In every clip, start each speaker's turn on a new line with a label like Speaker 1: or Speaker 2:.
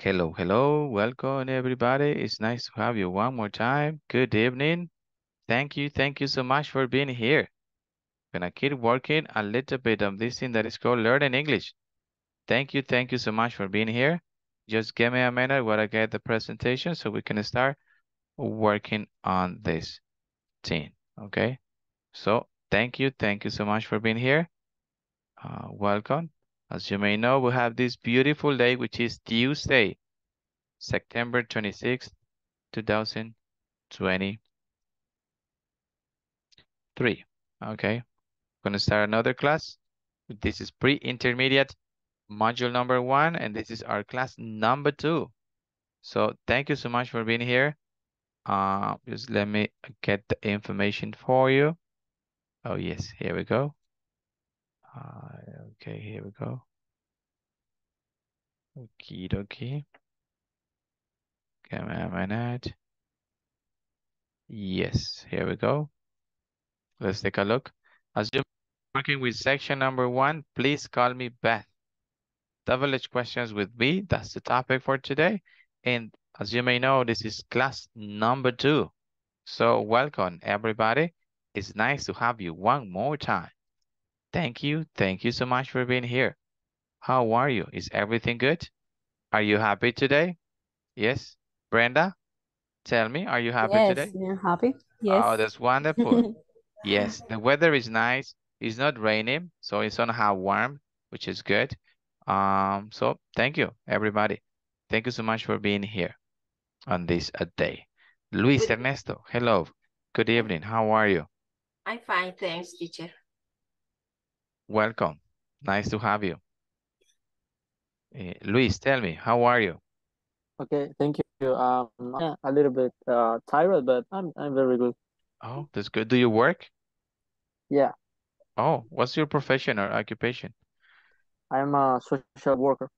Speaker 1: Hello, hello. Welcome, everybody. It's nice to have you one more time. Good evening. Thank you. Thank you so much for being here. Gonna keep working a little bit on this thing that is called learning English. Thank you. Thank you so much for being here. Just give me a minute while I get the presentation so we can start working on this thing. Okay. So thank you. Thank you so much for being here. Uh, welcome. As you may know, we have this beautiful day, which is Tuesday, September 26th, 2023. Okay, gonna start another class. This is pre-intermediate module number one, and this is our class number two. So thank you so much for being here. Uh, just let me get the information for you. Oh yes, here we go. Uh, okay, here we go. Okie dokie. Come on, minute. Yes, here we go. Let's take a look. As you're working with section number one, please call me Beth. Double H questions with me. That's the topic for today. And as you may know, this is class number two. So welcome, everybody. It's nice to have you one more time. Thank you. Thank you so much for being here. How are you? Is everything good? Are you happy today? Yes. Brenda, tell me, are you happy
Speaker 2: yes,
Speaker 1: today?
Speaker 2: Yeah, happy. Yes.
Speaker 1: Oh, that's wonderful. yes, the weather is nice. It's not raining, so it's somehow warm, which is good. Um, so thank you, everybody. Thank you so much for being here on this uh, day. Luis Ernesto, hello. Good evening. How are you?
Speaker 3: I'm fine, thanks, teacher.
Speaker 1: Welcome. Nice to have you. Uh, Luis, tell me, how are you?
Speaker 4: Okay, thank you. Um, yeah, a little bit uh tired, but I'm I'm very good.
Speaker 1: Oh, that's good. Do you work?
Speaker 4: Yeah,
Speaker 1: Oh, what's your profession or occupation?
Speaker 4: I'm a social worker.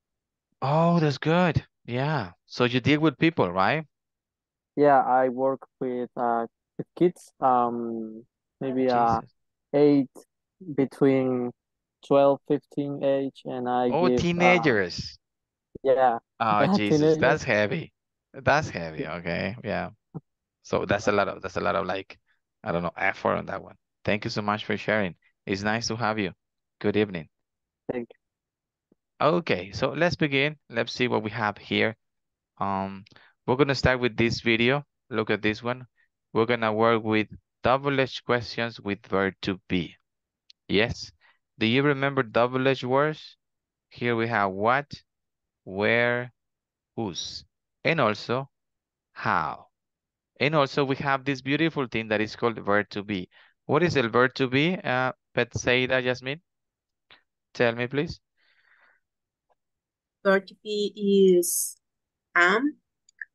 Speaker 1: Oh, that's good. Yeah. So you deal with people, right?
Speaker 4: Yeah, I work with uh with kids, um maybe uh eight between 12, 15 age, and I
Speaker 1: Oh,
Speaker 4: give uh
Speaker 1: teenagers.
Speaker 4: yeah,
Speaker 1: Oh, Jesus,
Speaker 4: teenagers.
Speaker 1: that's heavy. That's heavy. Okay. Yeah. So that's a lot of that's a lot of like, I don't know, effort on that one. Thank you so much for sharing. It's nice to have you. Good evening.
Speaker 4: Thank
Speaker 1: Okay, so let's begin. Let's see what we have here. Um, we're gonna start with this video. Look at this one. We're gonna work with double H questions with verb to be. Yes. Do you remember double H words? Here we have what, where, whose, and also how. And also we have this beautiful thing that is called verb to be. What is the verb to be? Uh, that, Jasmine. Tell me, please.
Speaker 3: Verb to be is am,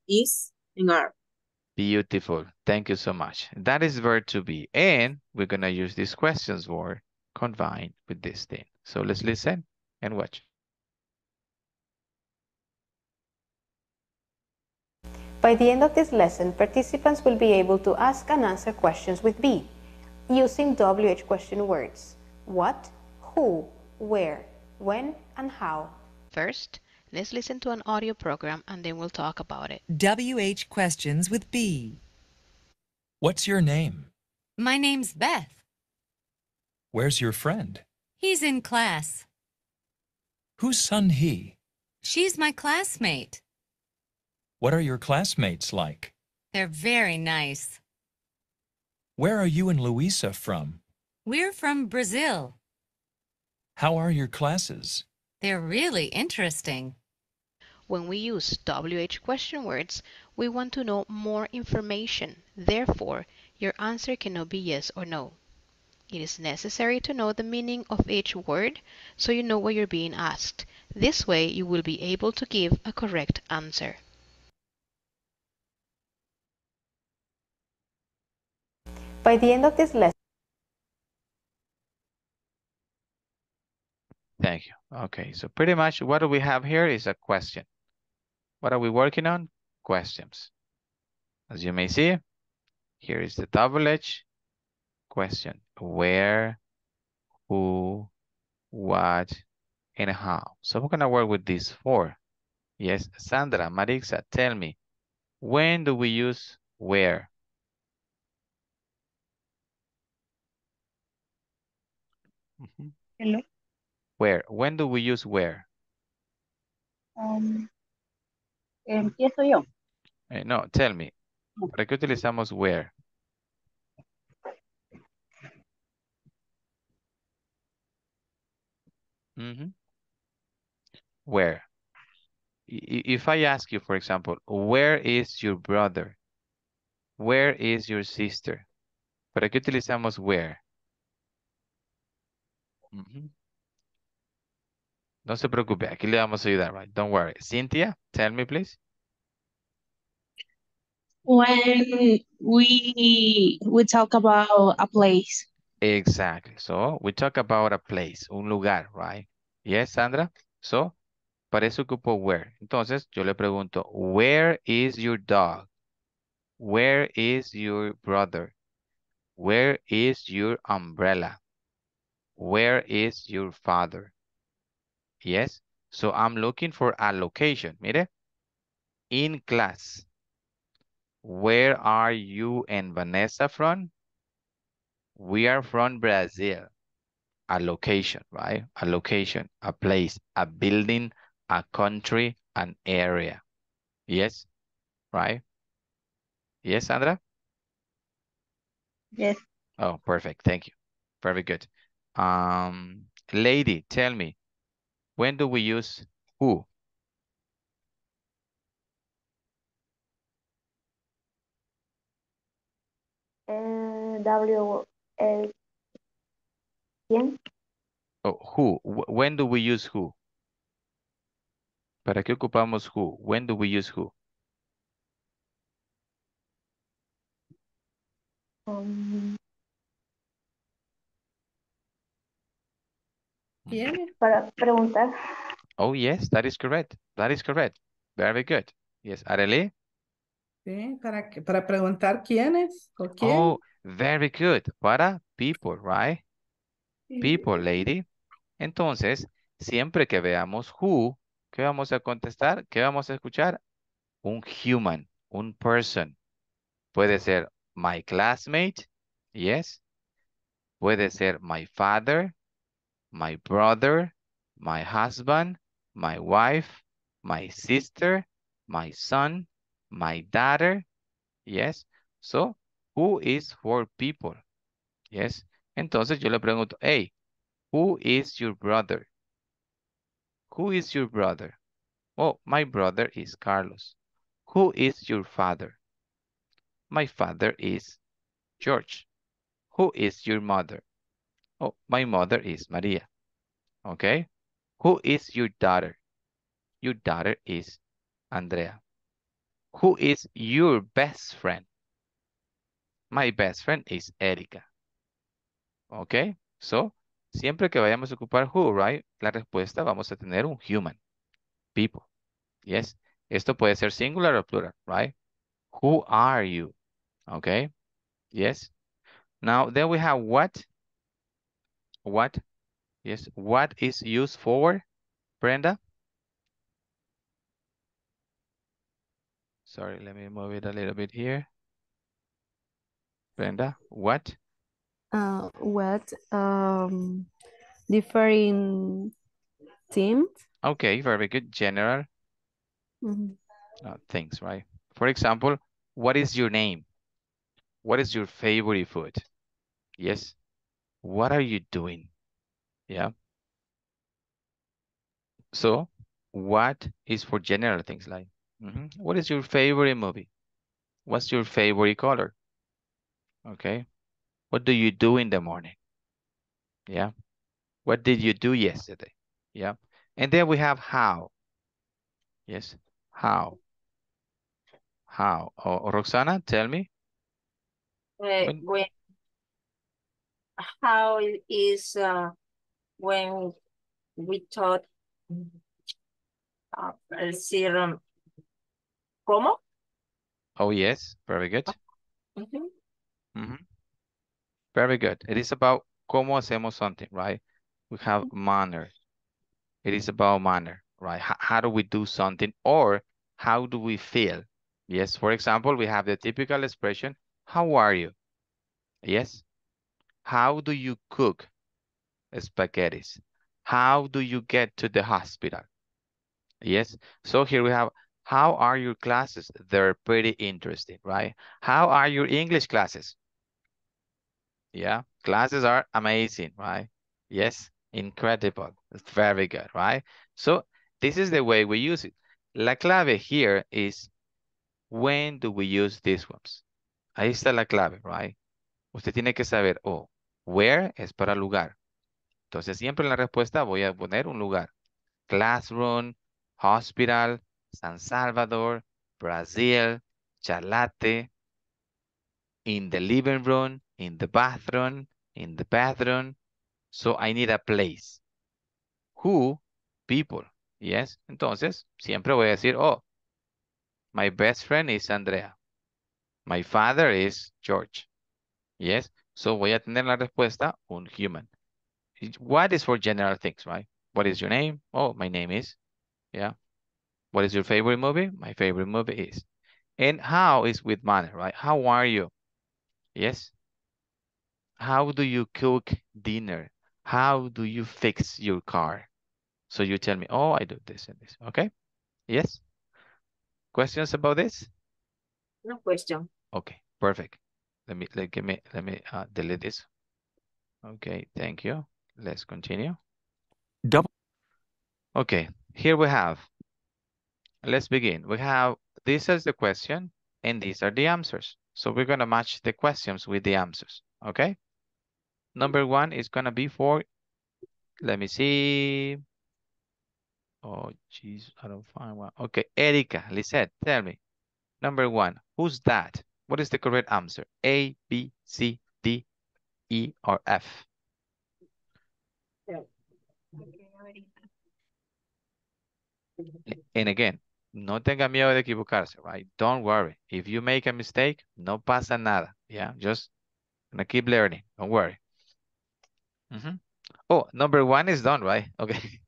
Speaker 3: is, and are.
Speaker 1: Beautiful. Thank you so much. That is verb to be. And we're going to use these questions word combined with this thing. So let's listen and watch.
Speaker 2: By the end of this lesson, participants will be able to ask and answer questions with B using WH question words. What, who, where, when, and how.
Speaker 5: First, let's listen to an audio program and then we'll talk about it.
Speaker 6: WH questions with B.
Speaker 7: What's your name?
Speaker 8: My name's Beth.
Speaker 7: Where's your friend?
Speaker 8: He's in class.
Speaker 7: Whose son he?
Speaker 8: She's my classmate.
Speaker 7: What are your classmates like?
Speaker 8: They're very nice.
Speaker 7: Where are you and Louisa from?
Speaker 8: We're from Brazil.
Speaker 7: How are your classes?
Speaker 8: They're really interesting.
Speaker 5: When we use WH question words, we want to know more information. Therefore, your answer cannot be yes or no. It is necessary to know the meaning of each word so you know what you're being asked. This way, you will be able to give a correct answer.
Speaker 2: By the end of this lesson,
Speaker 1: Thank you. Okay, so pretty much what do we have here is a question. What are we working on? Questions. As you may see, here is the double H question. Where, who, what, and how. So we're gonna work with these four. Yes, Sandra, Marixa, tell me, when do we use where? Mhm.
Speaker 9: Hello.
Speaker 1: Where? When do we use where?
Speaker 9: Um, empiezo yo.
Speaker 1: Eh, no, tell me. ¿Para qué utilizamos where? Mhm. Where? I- i- If I ask you, for example, where is your brother? Where is your sister? ¿Para qué utilizamos where? Ujú. No se preocupe, aquí le vamos a ayudar, right? Don't worry. Cynthia, tell me, please.
Speaker 3: When we we talk about a place.
Speaker 1: Exactly. So, we talk about a place, un lugar, right? Yes, Sandra? So, para eso ocupo where. Entonces, yo le pregunto, where is your dog? Where is your brother? Where is your umbrella? Where is your father? Yes. So, I'm looking for a location. Mire. In class. Where are you and Vanessa from? We are from Brazil. A location, right? A location, a place, a building, a country, an area. Yes, right? Yes, Sandra?
Speaker 9: Yes.
Speaker 1: Oh, perfect. Thank you. Very good. Um, lady, tell me, when do we use who?
Speaker 9: W A ¿Quién?
Speaker 1: Oh, who? When do we use who? ¿Para qué ocupamos who? When do we use who?
Speaker 9: Um,
Speaker 2: ¿Quién?
Speaker 9: para preguntar.
Speaker 1: Oh, yes, that is correct. That is correct. Very good. Yes, Arely?
Speaker 2: Sí, para, para preguntar quiénes o quién.
Speaker 1: Oh, very good. Para people, right?
Speaker 2: Sí.
Speaker 1: People, lady. Entonces, siempre que veamos who, ¿qué vamos a contestar? ¿Qué vamos a escuchar? Un human, un person. Puede ser my classmate, yes. Puede ser my father, my brother, my husband, my wife, my sister, my son, my daughter, yes. So, who is for people? Yes. Entonces yo le pregunto, hey, who is your brother? Who is your brother? Oh, my brother is Carlos. Who is your father? My father is George. Who is your mother? Oh, my mother is Maria. Okay. Who is your daughter? Your daughter is Andrea. Who is your best friend? My best friend is Erika. Okay. So, siempre que vayamos a ocupar who, right? La respuesta vamos a tener un human. People. Yes. Esto puede ser singular o plural, right? Who are you? Okay. Yes. Now, then we have what? What? Yes. What is used for, Brenda? Sorry, let me move it a little bit here. Brenda, what?
Speaker 10: Uh, what um, different teams?
Speaker 1: Okay, very good. General
Speaker 10: Mhm.
Speaker 1: uh, things, right? For example, what is your name? What is your favorite food? Yes. What are you doing? Yeah. So, what is for general things like, mhm, What is your favorite movie? What's your favorite color? Okay. What do you do in the morning? Yeah. What did you do yesterday? Yeah. And then we have how. Yes. How. How. Oh, Roxana, tell me.
Speaker 11: Uh,
Speaker 1: When-
Speaker 11: when how is uh, when we taught uh, el decir, um, ¿cómo?
Speaker 1: Oh, yes. Very good.
Speaker 11: Ujú.
Speaker 1: Mhm. Very good. It is about cómo hacemos something, right? We have manner. It is about manner, right? H how do we do something or how do we feel? Yes, for example, we have the typical expression, how are you? Yes. How do you cook spaghettis? How do you get to the hospital? Yes. So here we have, how are your classes? They're pretty interesting, right? How are your English classes? Yeah, classes are amazing, right? Yes, incredible. It's very good, right? So this is the way we use it. La clave here is when do we use these ones? Ahí está la clave, right? Usted tiene que saber, oh, where es para lugar. Entonces siempre en la respuesta voy a poner un lugar. Classroom, hospital, San Salvador, Brazil, Chalate, in the living room, in the bathroom, in the bathroom. So I need a place. Who? People. Yes. Entonces, siempre voy a decir, oh, my best friend is Andrea. My father is George. Yes. So voy a tener la respuesta un human. What is for general things, right? What is your name? Oh, my name is. Yeah. What is your favorite movie? My favorite movie is. And how is with manner, right? How are you? Yes. How do you cook dinner? How do you fix your car? So you tell me, oh, I do this and this. Okay. Yes. Questions about this?
Speaker 11: No question.
Speaker 1: Okay, perfect. Let me let give me let me uh, delete this. Okay, thank you. Let's continue.
Speaker 7: Double.
Speaker 1: Okay, here we have. Let's begin. We have this is the question and these are the answers. So we're gonna match the questions with the answers. Okay. Number one is gonna be for. Let me see. Oh, jeez, I don't find one. Okay, Erika, Lisette, tell me. Number one, who's that? What is the correct answer? A, B, C, D, E, or F? Yeah. Okay, And again, no tenga miedo de equivocarse, right? Don't worry. If you make a mistake, no pasa nada. Yeah, just gonna keep learning. Don't worry. Mm -hmm. Oh, number one is done, right? Okay.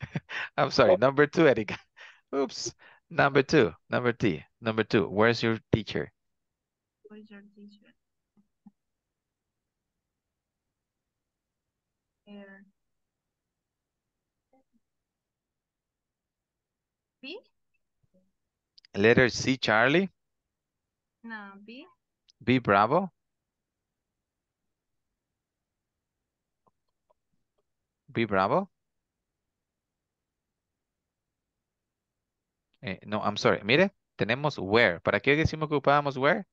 Speaker 1: I'm sorry. Number two, Erika. Oops. Number two. Number T. Number two. Where's your teacher?
Speaker 12: Where's your teacher? Here.
Speaker 1: Letter C, Charlie.
Speaker 12: No, B.
Speaker 1: B, Bravo. B, Bravo. Eh, no, I'm sorry. Mire, tenemos where. ¿Para qué decimos que ocupábamos where?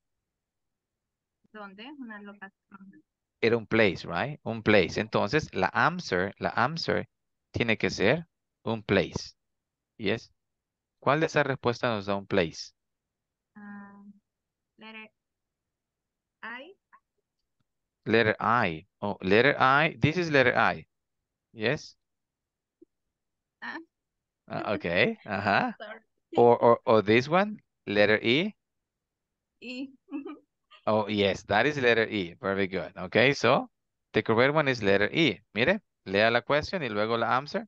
Speaker 12: ¿Dónde? Una locación.
Speaker 1: Era un place, right? Un place. Entonces, la answer, la answer tiene que ser un place. Yes. ¿Cuál de esas respuestas nos da un place?
Speaker 12: Uh, letter I.
Speaker 1: Letter I. Oh, letter I. This is letter I. Yes.
Speaker 12: Uh.
Speaker 1: Uh, okay. Uh-huh. Or, or, or this one, letter E.
Speaker 12: E.
Speaker 1: oh, yes, that is letter E. Very good. Okay, so the correct one is letter E. Mire, lea la question y luego la answer.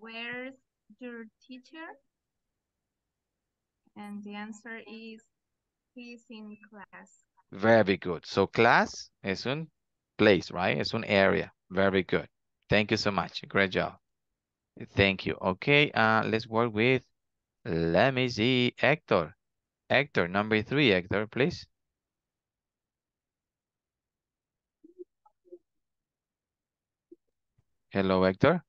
Speaker 12: Where's your teacher? And the answer is he's in class.
Speaker 1: Very good. So class is un place, right? It's an area. Very good. Thank you so much. Great job. Thank you. Okay, uh, let's work with, let me see, Hector. Hector, number three, Hector, please. Hello, Hector.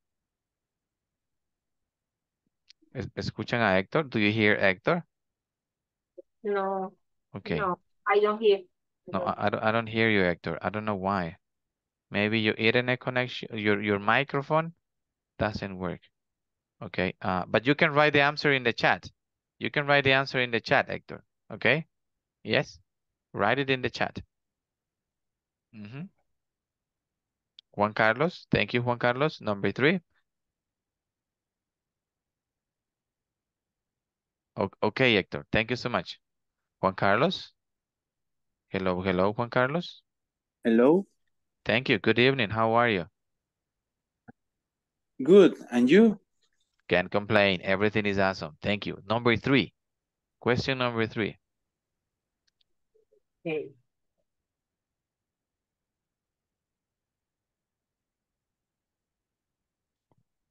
Speaker 1: ¿Escuchan a Hector? Do you hear Hector?
Speaker 11: No.
Speaker 1: Okay.
Speaker 11: No, I don't hear.
Speaker 1: No, I, I don't, I don't hear you, Hector. I don't know why. Maybe your internet connection, your, your microphone doesn't work. Okay, uh, but you can write the answer in the chat. You can write the answer in the chat, Hector. Okay, yes, write it in the chat. Mm -hmm. Juan Carlos, thank you, Juan Carlos. Number three. Okay, Hector, thank you so much. Juan Carlos. Hello, hello, Juan Carlos.
Speaker 13: Hello.
Speaker 1: Thank you. Good evening. How are you?
Speaker 13: Good. And you?
Speaker 1: Can't complain. Everything is awesome. Thank you. Number three. Question number three.
Speaker 11: Okay.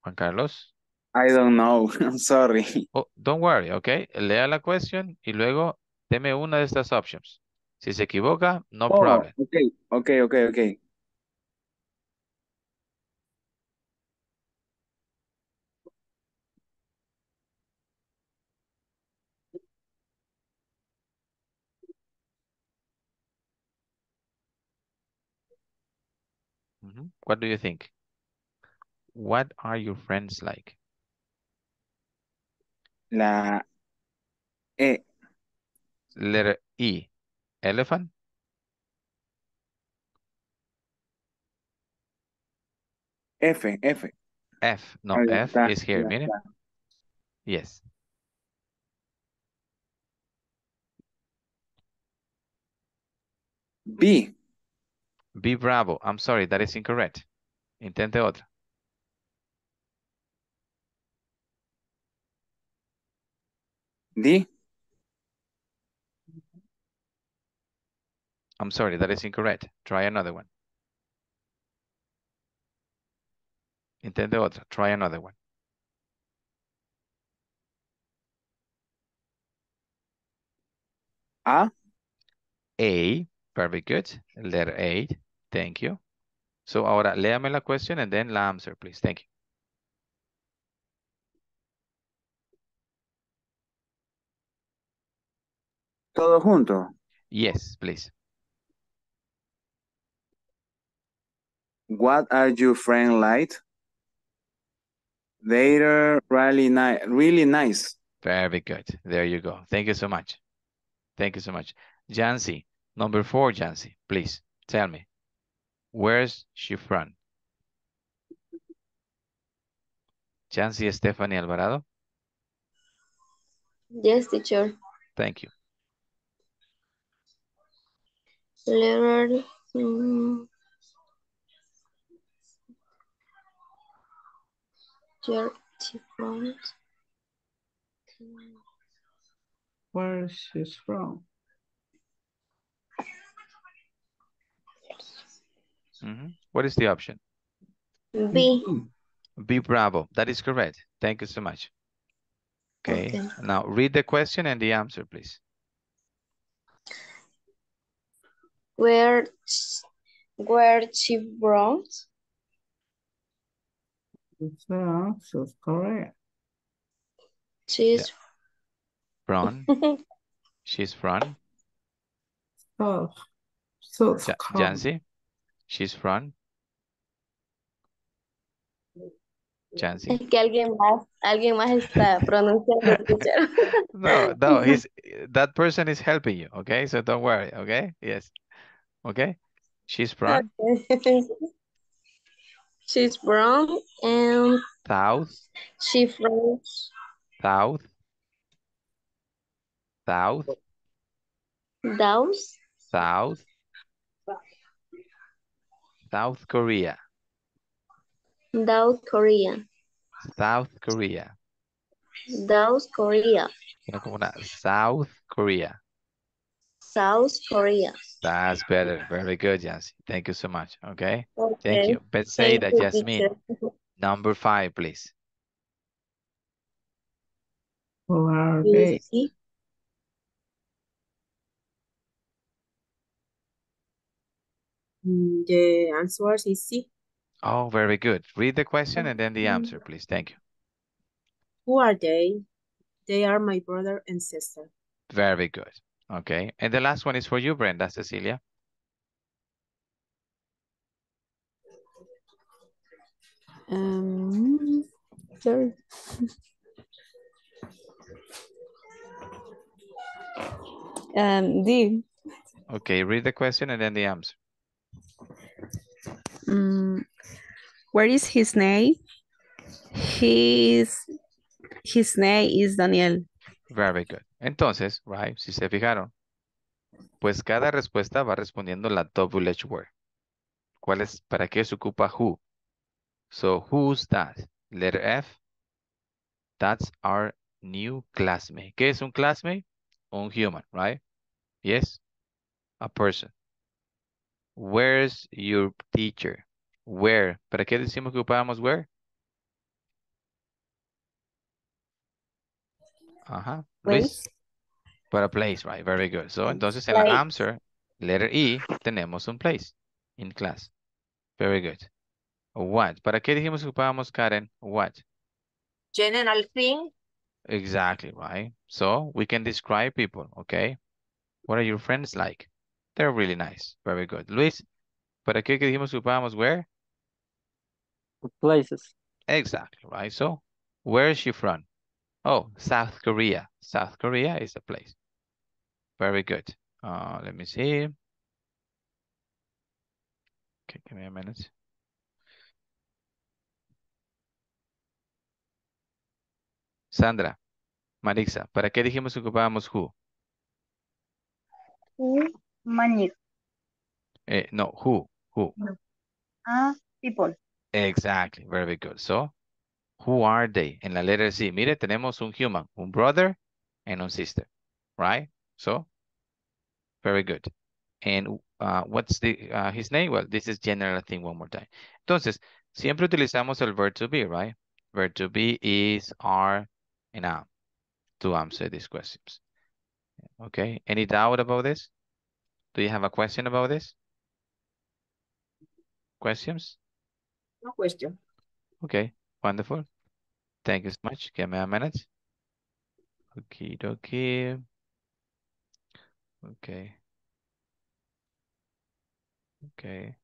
Speaker 1: Juan Carlos.
Speaker 13: I don't know. I'm sorry.
Speaker 1: Oh, don't worry, okay? Lea la question y luego deme una de estas options. Si se equivoca, no
Speaker 13: Oh,
Speaker 1: problem.
Speaker 13: okay, okay, okay, okay.
Speaker 1: What do you think? What are your friends like?
Speaker 13: La E,
Speaker 1: Letter E. Elephant?
Speaker 13: F, F.
Speaker 1: F. No,
Speaker 13: Ahí
Speaker 1: F
Speaker 13: está,
Speaker 1: is here.
Speaker 13: está.
Speaker 1: Yes.
Speaker 13: B,
Speaker 1: B bravo. I'm sorry, that is incorrect. Intente otra.
Speaker 13: D,
Speaker 1: I'm sorry, that is incorrect. Try another one. Intente otra. Try another one.
Speaker 13: A,
Speaker 1: A. Very good. Letter A. Thank you. So ahora léame la question and then la answer, please. Thank you.
Speaker 13: Todo junto.
Speaker 1: Yes, please.
Speaker 13: What are your friends like? They're really nice, really nice.
Speaker 1: Very good. There you go. Thank you so much. Thank you so much. Jancy, number four, Jancy, please tell me. Where's she from? Jancy Stephanie Alvarado.
Speaker 14: Yes, teacher.
Speaker 1: Thank you.
Speaker 14: Letter. mm, your different.
Speaker 15: Where she's from.
Speaker 1: Mhm. What is the option?
Speaker 14: B.
Speaker 1: B Bravo. That is correct. Thank you so much. Okay.
Speaker 14: Okay.
Speaker 1: Now read the question and the answer, please.
Speaker 14: Where, where she from?
Speaker 15: It's the answer, correct.
Speaker 14: She's
Speaker 1: From. She's from.
Speaker 15: So, so
Speaker 1: Ja- Jancy. She's from. Jancy.
Speaker 14: Es que alguien más, alguien más está pronunciando, teacher.
Speaker 1: No, no, he's that person is helping you, okay? So don't worry, okay? Yes. Okay? She's from
Speaker 14: Okay. She's from and
Speaker 1: South,
Speaker 14: she from
Speaker 1: South, South,
Speaker 14: South,
Speaker 1: South, South Korea,
Speaker 14: South Korea,
Speaker 1: South Korea.
Speaker 14: South Korea,
Speaker 1: South Korea.
Speaker 14: South Korea.
Speaker 1: That's better. Very good, Jancy. Thank you so much. Okay? Thank
Speaker 14: Okay.
Speaker 1: you. Betsaida,
Speaker 14: Thank that,
Speaker 1: Jasmine.
Speaker 14: teacher.
Speaker 1: Number five, please.
Speaker 15: Who are
Speaker 14: You
Speaker 15: they?
Speaker 3: Mm, The answer is C.
Speaker 1: Oh, very good. Read the question and then the
Speaker 3: Mm.
Speaker 1: answer, please. Thank you.
Speaker 3: Who are they? They are my brother and sister.
Speaker 1: Very good. Okay. And the last one is for you, Brenda, Cecilia.
Speaker 10: Um, sorry. um, D.
Speaker 1: Okay, read the question and then the answer.
Speaker 10: Mm, where is his name? His his name is Daniel.
Speaker 1: Very good. Entonces, right, si se fijaron, pues cada respuesta va respondiendo la double H word. ¿Cuál es, para qué se ocupa who? So, who's that? Letter F. That's our new classmate. ¿Qué es un classmate? Un human, right? Yes, a person. Where's your teacher? Where? ¿Para qué decimos que ocupábamos where? Ajá. Luis.
Speaker 10: Place.
Speaker 1: Para place, right? Very good. So, entonces en
Speaker 10: Like-
Speaker 1: la answer, letter E, tenemos un place in class. Very good. What? ¿Para qué dijimos que ocupábamos, Karen? What?
Speaker 11: General thing.
Speaker 1: Exactly, right? So, we can describe people, okay? What are your friends like? They're really nice. Very good. Luis, ¿para qué que dijimos que ocupábamos where?
Speaker 4: Places.
Speaker 1: Exactly, right? So, where is she from? Oh, South Korea. South Korea is a place. Very good. Uh, let me see. Okay, give me a minute. Sandra, Marixa, ¿para qué dijimos que ocupábamos who?
Speaker 9: Who money?
Speaker 1: Eh, no, who, who.
Speaker 9: Ah, people.
Speaker 1: Exactly, very good. So, who are they? En la letra C, mire, tenemos un human, un brother and un sister, right? So, very good. And uh, what's the uh, his name? Well, this is general thing one more time. Entonces, siempre utilizamos el verb to be, right? Verb to be is, are, and am to answer these questions. Okay, any doubt about this? Do you have a question about this? Questions?
Speaker 11: No question.
Speaker 1: Okay, wonderful. Thank you so much. Give me a minute. Okie dokie. Okay. Okay.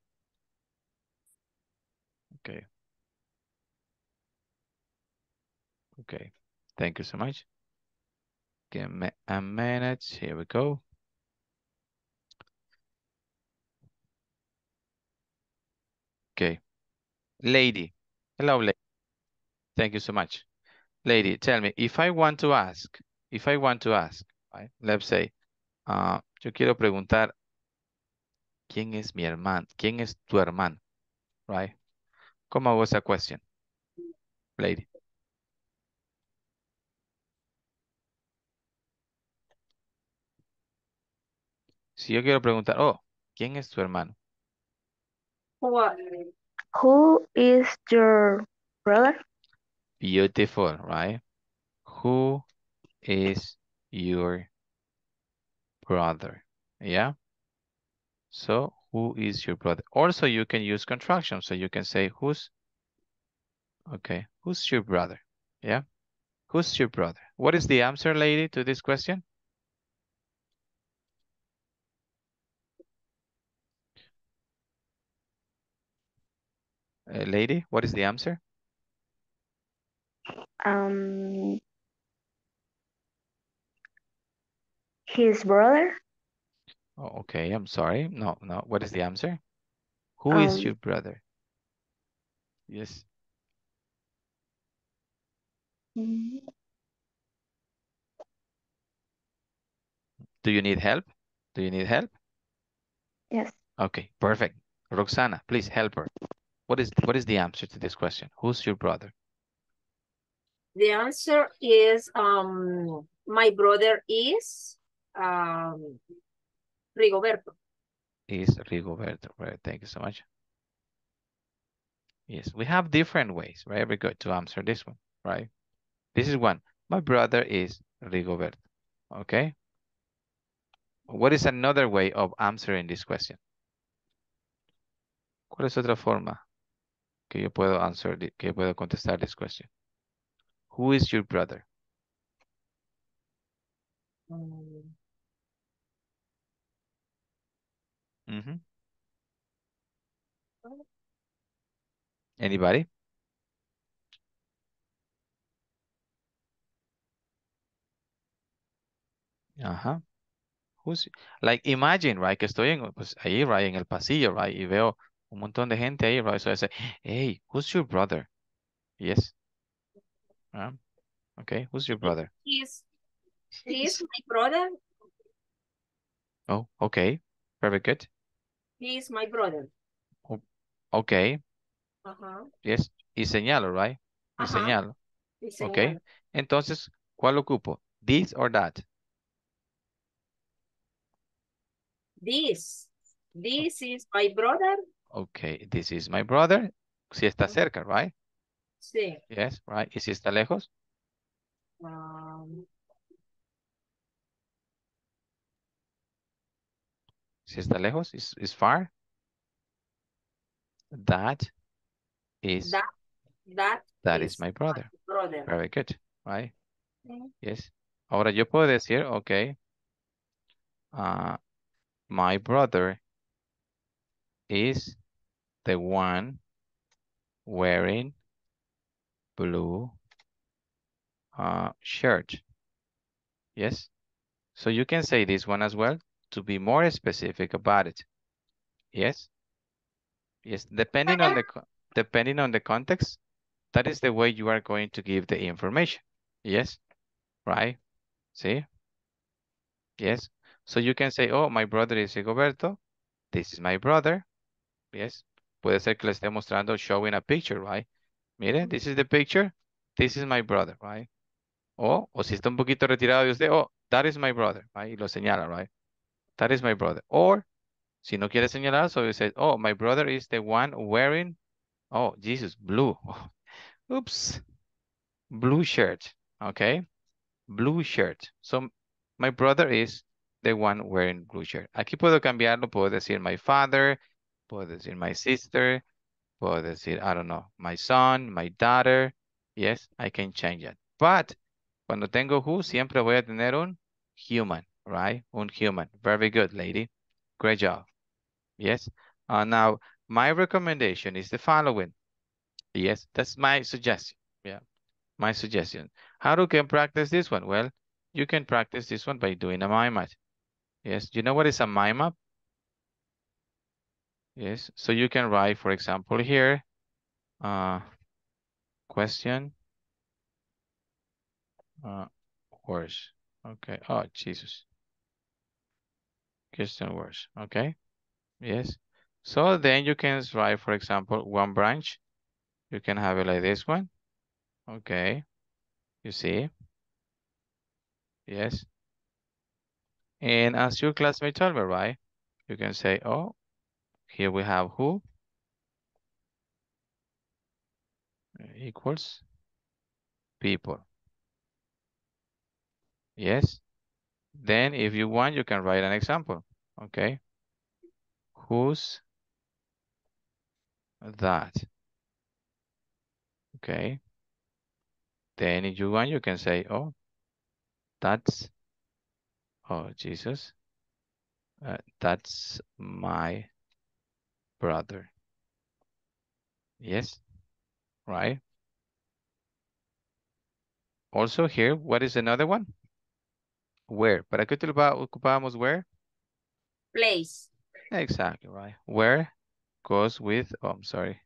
Speaker 1: Okay. Okay. Thank you so much. Give me a minute. Here we go. Okay. Lady. Hello, lady. Thank you so much. Lady, tell me, if I want to ask, if I want to ask, right? Let's say, uh, yo quiero preguntar, ¿quién es mi hermano? ¿Quién es tu hermano? Right? ¿Cómo hago esa question? Lady. Si yo quiero preguntar, oh, ¿quién es tu hermano?
Speaker 11: Who are,
Speaker 9: Who is your brother?
Speaker 1: Beautiful, right? Who is your brother? Yeah. So, who is your brother? Also, you can use contraction. So you can say, who's, okay, who's your brother? Yeah. Who's your brother? What is the answer, lady, to this question? Uh, lady, what is the answer?
Speaker 9: Um, his brother?
Speaker 1: Oh, okay, I'm sorry. No, no. What is the answer? Who is
Speaker 9: Um,
Speaker 1: your brother? Yes. Do you need help? Do you need help?
Speaker 9: Yes.
Speaker 1: Okay, perfect. Roxana, please help her. What is what is the answer to this question? Who's your brother?
Speaker 11: The answer is, um, my brother is, um, Rigoberto.
Speaker 1: Is Rigoberto, right? Thank you so much. Yes, we have different ways, right? Very good to answer this one, right? This is one. My brother is Rigoberto. Okay. What is another way of answering this question? ¿Cuál es otra forma que yo puedo answer, que yo puedo contestar this question? Who is your brother?
Speaker 11: Um,
Speaker 1: Mhm. Anybody? Ajá. Who's, like, imagine, right, que estoy en, pues, ahí, right, en el pasillo, right, y veo un montón de gente ahí, right, so I say, hey, who's your brother? Yes. Ah, okay, who's your brother?
Speaker 11: He's, he's my brother.
Speaker 1: Oh, okay, very good.
Speaker 11: He is my brother.
Speaker 1: Oh, Okay,
Speaker 11: Ajá.
Speaker 1: yes, y señalo, right? Y
Speaker 11: Ajá.
Speaker 1: señalo.
Speaker 11: Y
Speaker 1: Okay. Entonces, ¿cuál ocupo? This or that?
Speaker 11: This. This is my brother.
Speaker 1: Okay, this is my brother. Si está uh-huh. cerca, right?
Speaker 11: Sí.
Speaker 1: Yes, right. ¿Y si está lejos?
Speaker 11: Um,
Speaker 1: Si está lejos, is, is far. That is
Speaker 11: that that
Speaker 1: that is my brother.
Speaker 11: brother.
Speaker 1: Very good, right?
Speaker 11: Sí.
Speaker 1: Yes. Ahora yo puedo decir, okay, uh, my brother is the one wearing blue uh, shirt. Yes. So you can say this one as well to be more specific about it. Yes. Yes. Depending on the depending on the context, that is the way you are going to give the information. Yes. Right. See? Yes. So you can say, oh, my brother is Rigoberto. This is my brother. Yes. Puede ser que le esté mostrando, showing a picture, right? Mire, this is the picture. This is my brother, right? O, o si está un poquito retirado de usted, oh, that is my brother, right? Y lo señala, right? That is my brother. Or, si no quiere señalar, so you say, oh, my brother is the one wearing, oh, Jesus, blue. Oops. Blue shirt, okay? Blue shirt. So, my brother is the one wearing blue shirt. Aquí puedo cambiarlo, puedo decir my father, puedo decir my sister, puedo decir, I don't know, my son, my daughter. Yes, I can change it. But cuando tengo who, siempre voy a tener un human, right? Un human. Very good, lady. Great job. Yes. Uh, now, my recommendation is the following. Yes, that's my suggestion. Yeah, my suggestion. How do can practice this one? Well, you can practice this one by doing a mind map. Yes, you know what is a mind map? Yes, so you can write, for example, here, uh, question, uh, words. Okay. Oh, Jesus. Question words. Okay. Yes. So then you can write, for example, one branch. You can have it like this one. Okay. You see? Yes. And as your classmate told me, right? You can say, oh, here we have who equals people. Yes. Then if you want, you can write an example. Okay. Who's that? Okay. Then if you want, you can say, oh, that's, oh, Jesus. Uh, that's my brother. Yes. Right. Also here, what is another one? Where. ¿Para qué ocupábamos where?
Speaker 11: Place.
Speaker 1: Exactly, right. Where goes with, oh, I'm sorry,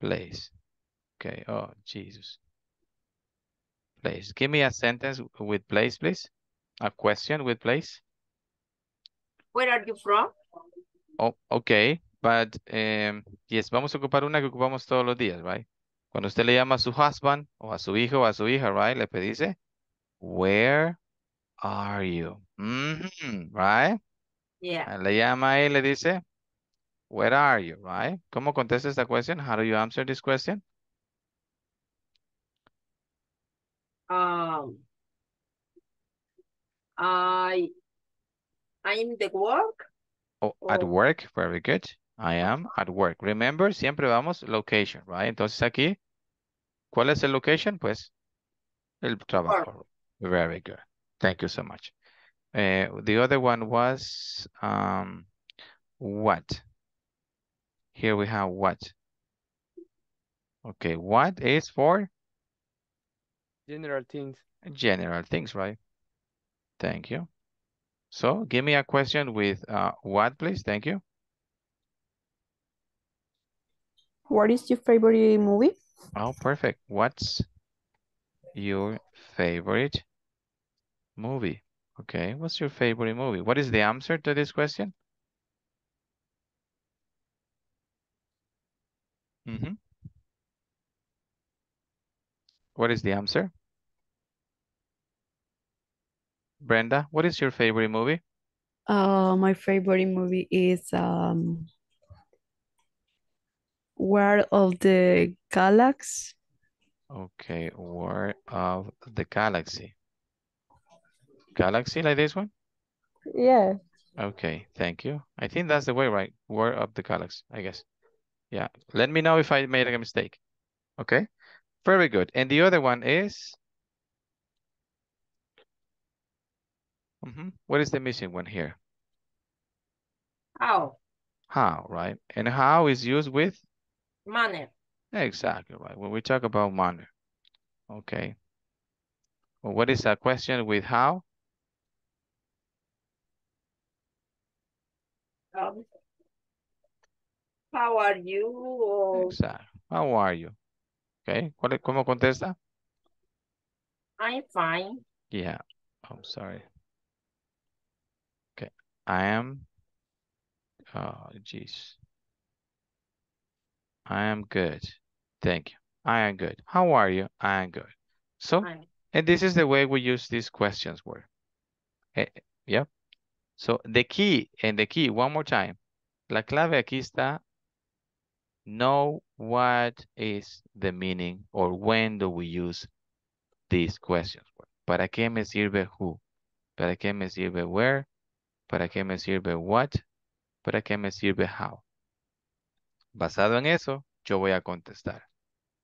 Speaker 1: place. Okay, oh, Jesus. Place. Give me a sentence with place, please. A question with place.
Speaker 11: Where are you from?
Speaker 1: Oh, okay, but, um, yes, vamos a ocupar una que ocupamos todos los días, right? Cuando usted le llama a su husband, o a su hijo, o a su hija, right? Le dice, where are you? Mhm, right?
Speaker 11: Yeah.
Speaker 1: Le llama él, le dice, where are you, right? ¿Cómo contesta esta question? How do you answer this question?
Speaker 11: Um, I, I'm the work.
Speaker 1: Oh, at work, very good. I am at work. Remember, siempre vamos location, right? Entonces aquí, ¿cuál es el location? Pues, el trabajo. Very good. Thank you so much. Eh, the other one was, um, what? Here we have what? Okay, what is for?
Speaker 16: General things.
Speaker 1: General things, right? Thank you. So give me a question with uh, what, please? Thank you.
Speaker 10: What is your favorite movie?
Speaker 1: Oh, perfect. What's your favorite movie? Okay, what's your favorite movie? What is the answer to this question? Mm -hmm. What is the answer? Brenda, what is your favorite movie?
Speaker 10: Uh, my favorite movie is um, War of the Galaxy.
Speaker 1: Okay, War of the Galaxy. Galaxy like this one?
Speaker 10: Yeah.
Speaker 1: Okay, thank you. I think that's the way, right? War of the Galaxy, I guess. Yeah, let me know if I made a mistake. Okay, very good. And the other one is? Mhm. What is the missing one here?
Speaker 11: How?
Speaker 1: How, right? And how is used with?
Speaker 11: Manner.
Speaker 1: Exactly right. When we talk about manner. Okay. Well, what is a question with how?
Speaker 11: Um, how are you? Or
Speaker 1: Exactly. How are you? Okay. ¿Cuál ¿Cómo contesta?
Speaker 11: I'm fine.
Speaker 1: Yeah. I'm sorry. Okay. I am. Oh, jeez. I am good. Thank you. I am good. How are you? I am good. So,
Speaker 11: Fine.
Speaker 1: and this is the way we use these questions word. Eh, eh, yeah. So, the key, and the key, one more time. La clave aquí está. Know what is the meaning or when do we use these questions. word. ¿Para qué me sirve who? ¿Para qué me sirve where? ¿Para qué me sirve what? ¿Para qué me sirve how? Basado en eso, yo voy a contestar.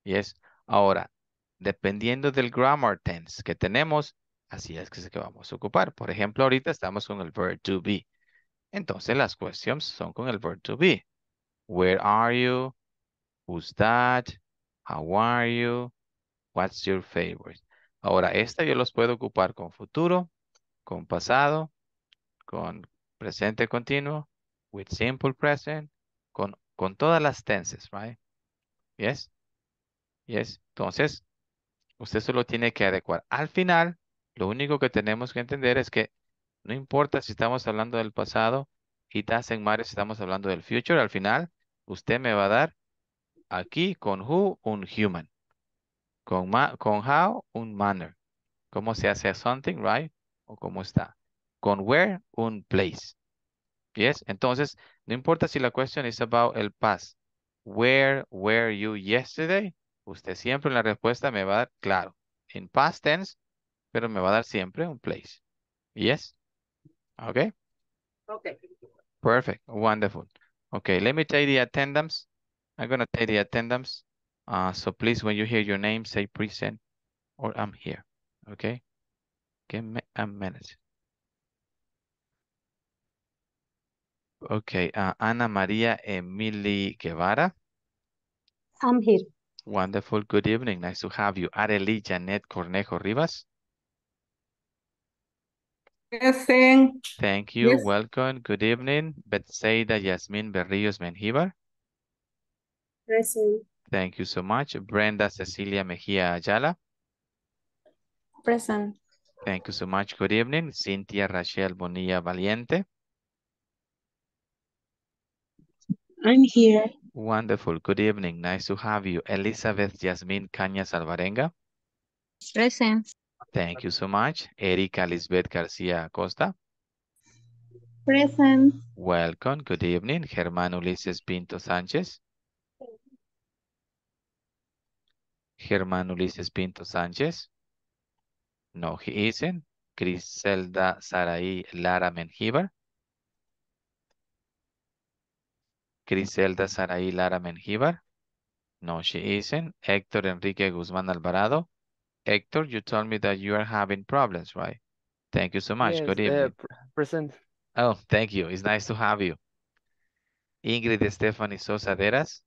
Speaker 1: Yes. Ahora, dependiendo del grammar tense que tenemos, así es que es que vamos a ocupar. Por ejemplo, ahorita estamos con el verb to be. Entonces, las questions son con el verb to be. Where are you? Who's that? How are you? What's your favorite? Ahora, esta yo los puedo ocupar con futuro, con pasado, con presente continuo, with simple present, con, con todas las tenses, right? Yes? Yes. Entonces, usted solo tiene que adecuar. Al final, lo único que tenemos que entender es que no importa si estamos hablando del pasado y matter si estamos hablando del future, al final, usted me va a dar aquí con who un human. Con, con how un manner. Cómo se hace something, right? O cómo está. Con where un place. Yes. Entonces, no importa si la question is about el past. Where were you yesterday? Usted siempre en la respuesta me va a dar, claro, en past tense, pero me va a dar siempre un place. Yes? Okay?
Speaker 11: Okay.
Speaker 1: Perfect. Wonderful. Okay, let me take the attendance. I'm gonna take the attendance. Uh, so please, when you hear your name, say present or I'm here. Okay? Give me a minute. Okay, uh, Ana Maria Emily Guevara.
Speaker 17: I'm here.
Speaker 1: Wonderful. Good evening. Nice to have you. Arely Janet Cornejo Rivas.
Speaker 15: Present.
Speaker 1: Thank you.
Speaker 15: Yes.
Speaker 1: Welcome. Good evening. Betsaida Yasmin Berrios Menjivar.
Speaker 3: Present.
Speaker 1: Thank you so much. Brenda Cecilia Mejia Ayala.
Speaker 10: Present.
Speaker 1: Thank you so much. Good evening. Cynthia Rachel Bonilla Valiente.
Speaker 3: I'm here.
Speaker 1: Wonderful. Good evening. Nice to have you. Elizabeth Yasmin Cañas Alvarenga.
Speaker 17: Present.
Speaker 1: Thank you so much. Erika Lisbeth Garcia Acosta.
Speaker 17: Present.
Speaker 1: Welcome. Good evening. Germán Ulises Pinto Sánchez. Germán Ulises Pinto Sánchez. No, he isn't. Griselda Saraí Lara Menjivar. Griselda Saraí Lara Menjivar. No, she isn't. Héctor Enrique Guzmán Alvarado. Héctor, you told me that you are having problems, right? Thank you so much.
Speaker 16: Yes,
Speaker 1: Good
Speaker 16: uh,
Speaker 1: evening.
Speaker 16: pr- present.
Speaker 1: Oh, thank you. It's nice to have you. Ingrid Stephanie Sosa Deras.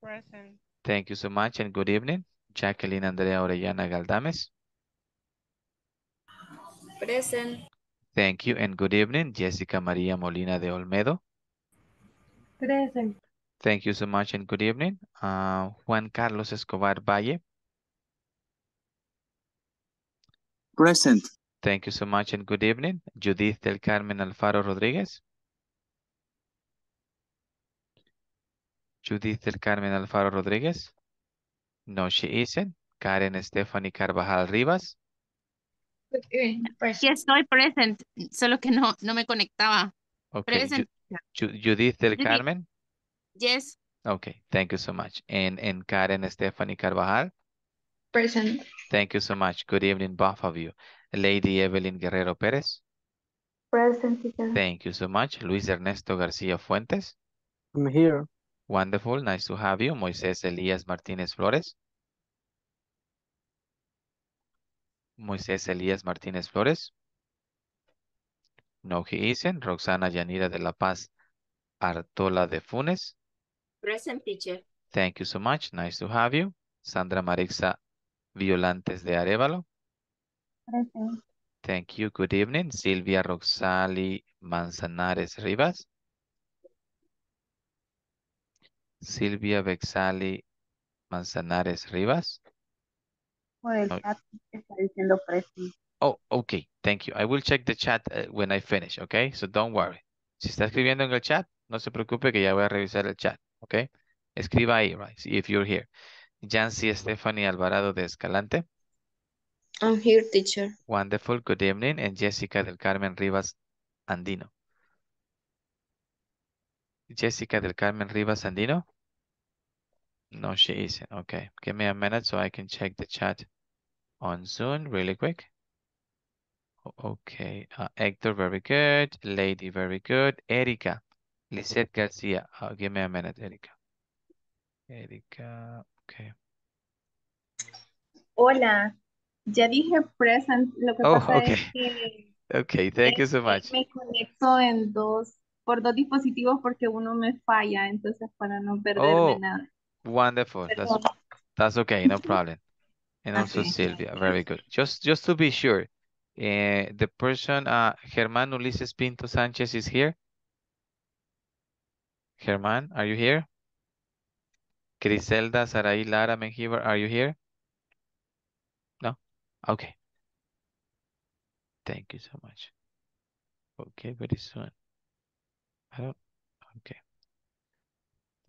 Speaker 12: Present.
Speaker 1: Thank you so much and good evening. Jacqueline Andrea Orellana Galdames.
Speaker 17: Present.
Speaker 1: Thank you and good evening. Jessica Maria Molina de Olmedo.
Speaker 17: Present.
Speaker 1: Thank you so much and good evening. Uh, Juan Carlos Escobar Valle.
Speaker 13: Present.
Speaker 1: Thank you so much and good evening. Judith del Carmen Alfaro Rodríguez. Judith del Carmen Alfaro Rodríguez. No, she isn't. Karen Stephanie Carvajal Rivas.
Speaker 18: Sí estoy present, solo que no, no me conectaba.
Speaker 1: Okay.
Speaker 18: Present.
Speaker 1: Ju- Judith del
Speaker 18: Judith.
Speaker 1: Carmen.
Speaker 18: Yes,
Speaker 1: Okay, thank you so much. And and Karen Stephanie Carvajal.
Speaker 9: Present.
Speaker 1: Thank you so much. Good evening, both of you. Lady Evelyn Guerrero Perez.
Speaker 9: Present teacher.
Speaker 1: Thank you so much. Luis Ernesto García Fuentes.
Speaker 4: I'm here.
Speaker 1: Wonderful. Nice to have you. Moisés Elías Martínez Flores. Moisés Elías Martínez Flores. No, he isn't. Roxana Yanira de la Paz Artola de Funes.
Speaker 11: Present teacher.
Speaker 1: Thank you so much. Nice to have you. Sandra Marixa Violantes de Arevalo.
Speaker 9: Present.
Speaker 1: Thank you. Good evening. Silvia Roxali Manzanares Rivas. Silvia Bexali Manzanares Rivas.
Speaker 9: Por el chat está diciendo present.
Speaker 1: Oh, okay. Thank you. I will check the chat uh, when I finish, okay? So don't worry. Si está escribiendo en el chat, no se preocupe que ya voy a revisar el chat, okay? Escriba ahí, right? See if you're here. Jancy Stephanie Alvarado de Escalante.
Speaker 14: I'm here, teacher.
Speaker 1: Wonderful. Good evening. And Jessica del Carmen Rivas Andino. Jessica del Carmen Rivas Andino? No, she isn't. Okay. Give me a minute so I can check the chat on Zoom really quick. Okay. Uh, Hector, very good. Lady, very good. Erika. Lisette Garcia. Uh, give me a minute, Erika. Erika. Okay.
Speaker 12: Hola, ya dije present, lo que
Speaker 1: Oh,
Speaker 12: pasa
Speaker 1: okay.
Speaker 12: es que
Speaker 1: Okay. Thank you so much.
Speaker 12: me conecto en dos, por dos dispositivos porque uno me falla, entonces para no perderme
Speaker 1: Oh,
Speaker 12: nada.
Speaker 1: wonderful. That's that's okay. No problem. And also
Speaker 12: Okay.
Speaker 1: Sylvia. Very good. Just just to be sure, uh, the person, uh, Germán Ulises Pinto Sánchez is here. Germán, are you here? Griselda Sarai Lara Menjivar, are you here? No? Okay. Thank you so much. Okay, very soon. I don't, okay.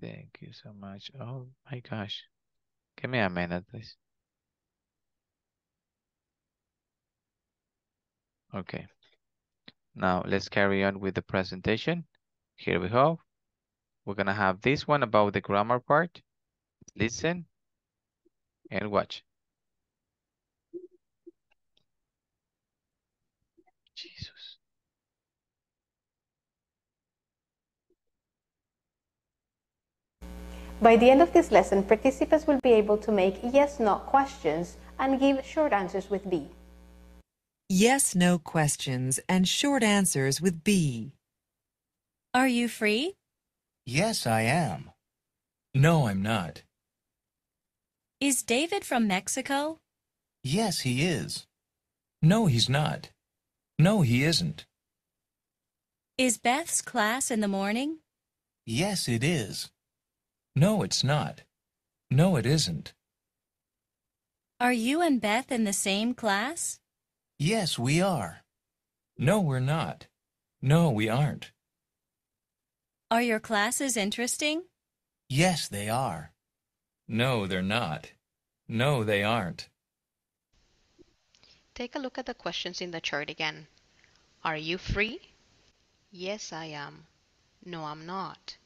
Speaker 1: Thank you so much. Oh my gosh. Give me a minute, please. Okay. Now let's carry on with the presentation. Here we go. We're gonna have this one about the grammar part. Listen and watch. Jesus.
Speaker 2: By the end of this lesson, participants will be able to make yes-no questions and give short answers with be.
Speaker 6: Yes no questions and short answers with be.
Speaker 8: Are you free?
Speaker 7: Yes, I am. No, I'm not.
Speaker 8: Is David from Mexico?
Speaker 7: Yes, he is. No, he's not. No, he isn't.
Speaker 8: Is Beth's class in the morning?
Speaker 7: Yes, it is. No, it's not. No, it isn't.
Speaker 8: Are you and Beth in the same class?
Speaker 7: Yes, we are. No, we're not. No, we aren't.
Speaker 8: Are your classes interesting?
Speaker 7: Yes, they are. No, they're not. No, they aren't.
Speaker 5: Take a look at the questions in the chart again. Are you free? Yes, I am. No, I'm not.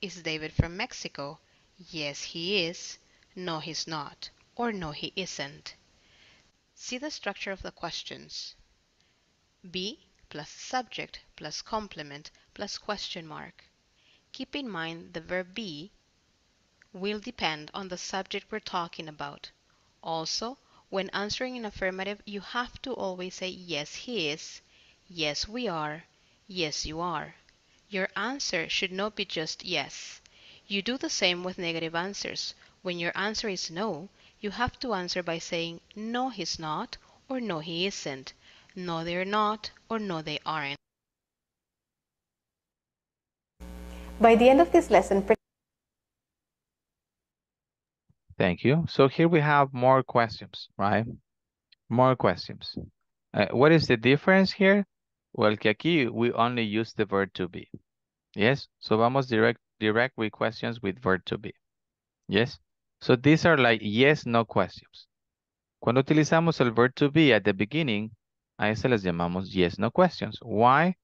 Speaker 5: Is David from Mexico? Yes, he is. No, he's not. Or no, he isn't. See the structure of the questions. Be plus subject plus complement plus question mark. Keep in mind the verb be will depend on the subject we're talking about. Also, when answering in affirmative, you have to always say yes, he is, yes, we are, yes, you are. Your answer should not be just yes. You do the same with negative answers. When your answer is no, you have to answer by saying no, he's not, or no, he isn't, no, they're not, or no, they aren't.
Speaker 2: By the end of this lesson,
Speaker 1: Thank you. So here we have more questions, right? More questions. Uh, what is the difference here? Well, que aquí we only use the verb to be. Yes, so vamos direct, direct with questions with verb to be. Yes, so these are like yes, no questions. Cuando utilizamos el verb to be at the beginning, A ese les llamamos yes, no questions. Why?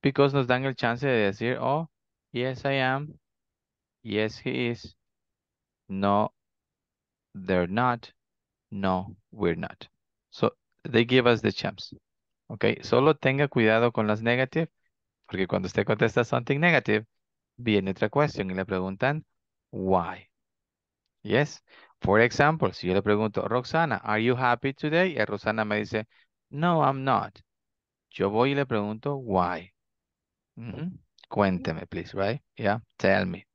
Speaker 1: Because nos dan el chance de decir, oh, yes, I am. Yes, he is. No, they're not. No, we're not. So, they give us the chance. Ok, solo tenga cuidado con las negative, porque cuando usted contesta something negative, viene otra question y le preguntan, why? Yes. For example, si yo le pregunto, Roxana, are you happy today? Y Roxana me dice, no, I'm not. Yo voy y le pregunto, why? Ujú. Cuénteme, please, right? Yeah, tell me.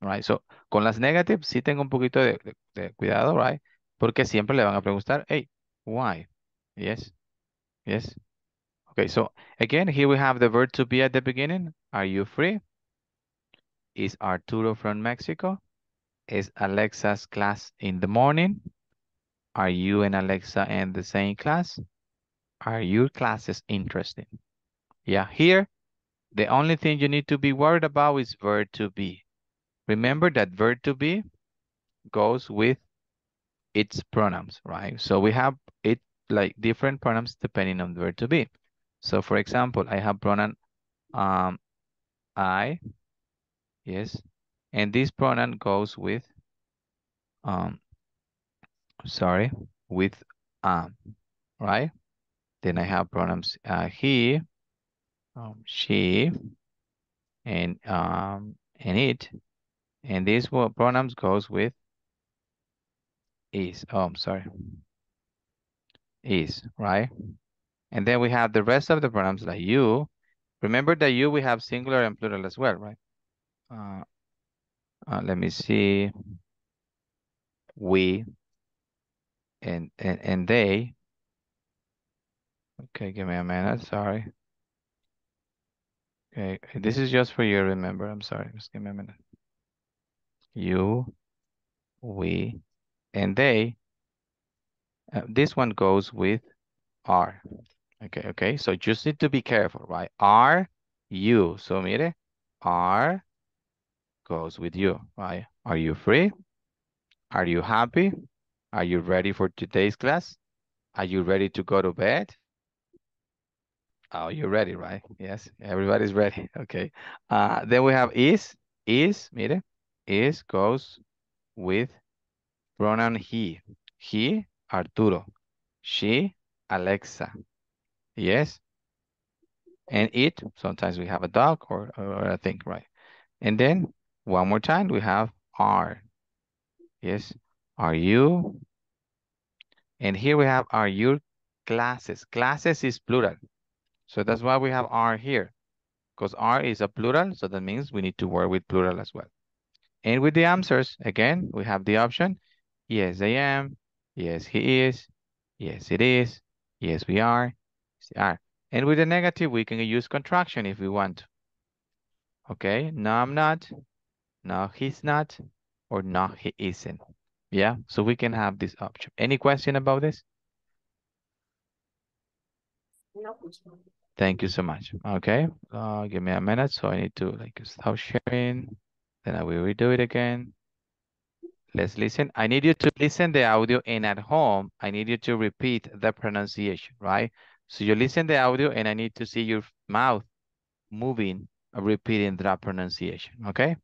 Speaker 1: Right, so, con las negatives sí tengo un poquito de cuidado, right? Porque siempre le van a preguntar, hey, why? Yes, yes. Okay, so again, here we have the verb to be at the beginning. Are you free? Is Arturo from Mexico? Is Alexa's class in the morning? Are you and Alexa in the same class? Are your classes interesting? Yeah, here, the only thing you need to be worried about is verb to be. Remember that verb to be goes with its pronouns, right? So we have it like different pronouns depending on the verb to be. So for example, I have pronoun um I, yes, and this pronoun goes with um sorry, with um, right? Then I have pronouns uh, he, um, she, and um and it, and these pronouns goes with is. Oh, I'm sorry, is right? And then we have the rest of the pronouns like you. Remember that you we have singular and plural as well, right? Uh, uh, let me see. We and and and they. Okay, give me a minute. Sorry. Okay, this is just for you. Remember, I'm sorry. Just give me a minute. You, we, and they. Uh, this one goes with are. Okay, okay. So just need to be careful, right? Are you. So mire, are goes with you, right? Are you free? Are you happy? Are you ready for today's class? Are you ready to go to bed? Oh, you're ready, right? Yes, everybody's ready. Okay. Uh, then we have is. Is, mire, is goes with pronoun he. He, Arturo. She, Alexa. Yes. And it, sometimes we have a dog or, or a thing, right? And then one more time, we have are. Yes. Are you? And here we have are your classes. Classes is plural. So that's why we have are here. Because are is a plural, so that means we need to work with plural as well. And with the answers, again, we have the option. Yes, I am. Yes, he is. Yes, it is. Yes, we are. Yes, they are. And with the negative, we can use contraction if we want. Okay, no, I'm not. No, he's not. Or no, he isn't. Yeah, so we can have this option. Any question about this?
Speaker 18: No.
Speaker 1: Thank you so much. Okay, uh, give me a minute. So I need to like stop sharing. Then I will redo it again. Let's listen. I need you to listen the audio and at home, I need you to repeat the pronunciation, right? So you listen the audio and I need to see your mouth moving, repeating that pronunciation, okay?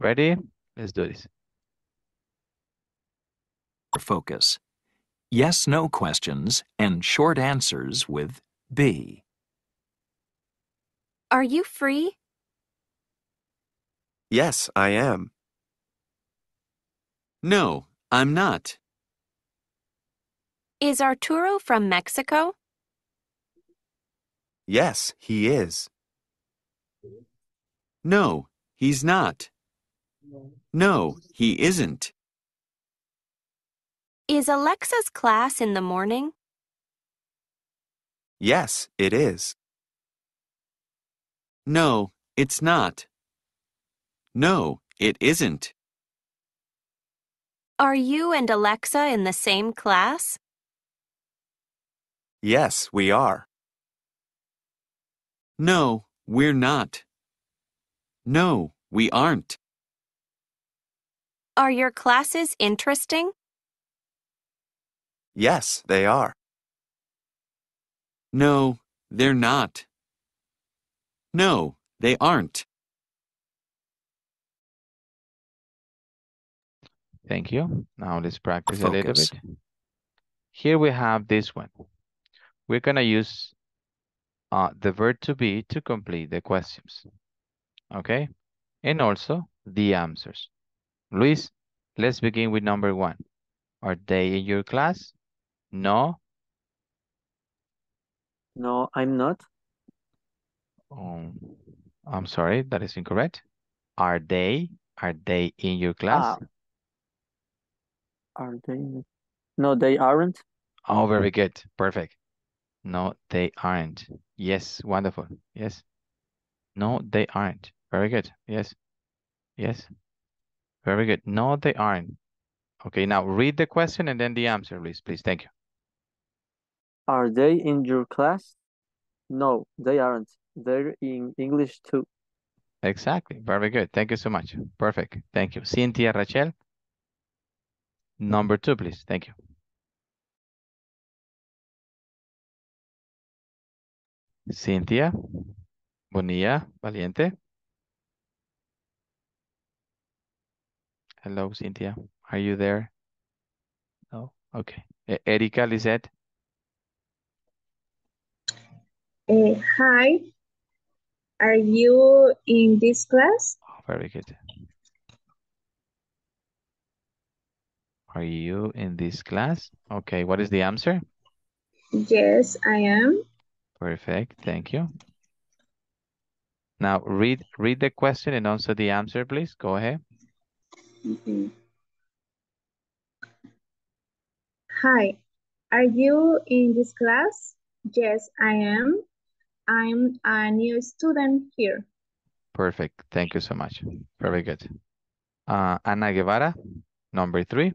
Speaker 1: Ready? Let's do this.
Speaker 19: Focus. Yes, no questions and short answers with be.
Speaker 20: Are you free?
Speaker 21: Yes, I am. No, I'm not.
Speaker 20: Is Arturo from Mexico?
Speaker 21: Yes, he is. No, he's not. No, he isn't.
Speaker 20: Is Alexa's class in the morning?
Speaker 21: Yes, it is. No, it's not. No, it isn't.
Speaker 20: Are you and Alexa in the same class?
Speaker 21: Yes, we are. No, we're not. No, we aren't.
Speaker 20: Are your classes interesting?
Speaker 21: Yes, they are. No, they're not. No, they aren't.
Speaker 1: Thank you. Now let's practice a little bit. Here we have this one. We're gonna use uh, the verb to be to complete the questions. Okay? And also the answers. Luis, let's begin with number one. Are they in your class? No.
Speaker 4: No, I'm not.
Speaker 1: Um, I'm sorry, that is incorrect. Are they? Are they in your class?
Speaker 4: Ah, are they? No, they aren't.
Speaker 1: Oh, very good. Perfect. No, they aren't. Yes, wonderful. Yes. No, they aren't. Very good. Yes. Yes. Very good. No, they aren't. Okay, now read the question and then the answer, please. Please, thank you.
Speaker 4: Are they in your class? No, they aren't. They're in English too.
Speaker 1: Exactly. Very good. Thank you so much. Perfect. Thank you. Cynthia Rachel. Number two, please. Thank you. Cynthia. Bonilla. Valiente. Hello, Cynthia. Are you there? No. Okay. E- Erika Lisette.
Speaker 12: Uh, hi, are you in this class?
Speaker 1: Oh, very good. Are you in this class? Okay. What is the answer?
Speaker 12: Yes, I am.
Speaker 1: Perfect. Thank you. Now read read the question and also the answer, please. Go ahead.
Speaker 12: Mhm. Hi, are you in this class? Yes, I am. I'm a new student here.
Speaker 1: Perfect. Thank you so much. Very good. Uh, Ana Guevara, number three.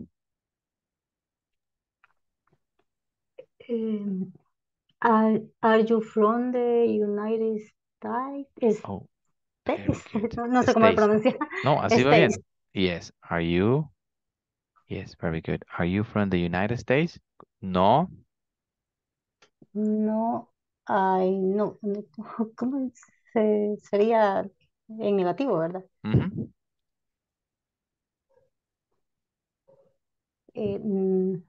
Speaker 17: Um, are, are you from the United States?
Speaker 1: Oh,
Speaker 17: States? No, no sé cómo lo
Speaker 1: States.
Speaker 17: pronuncia.
Speaker 1: No, así va bien. Yes. Are you? Yes, very good. Are you from the United States? No.
Speaker 17: No, I no. no, ¿Cómo se, sería en negativo, verdad? Eh, mm,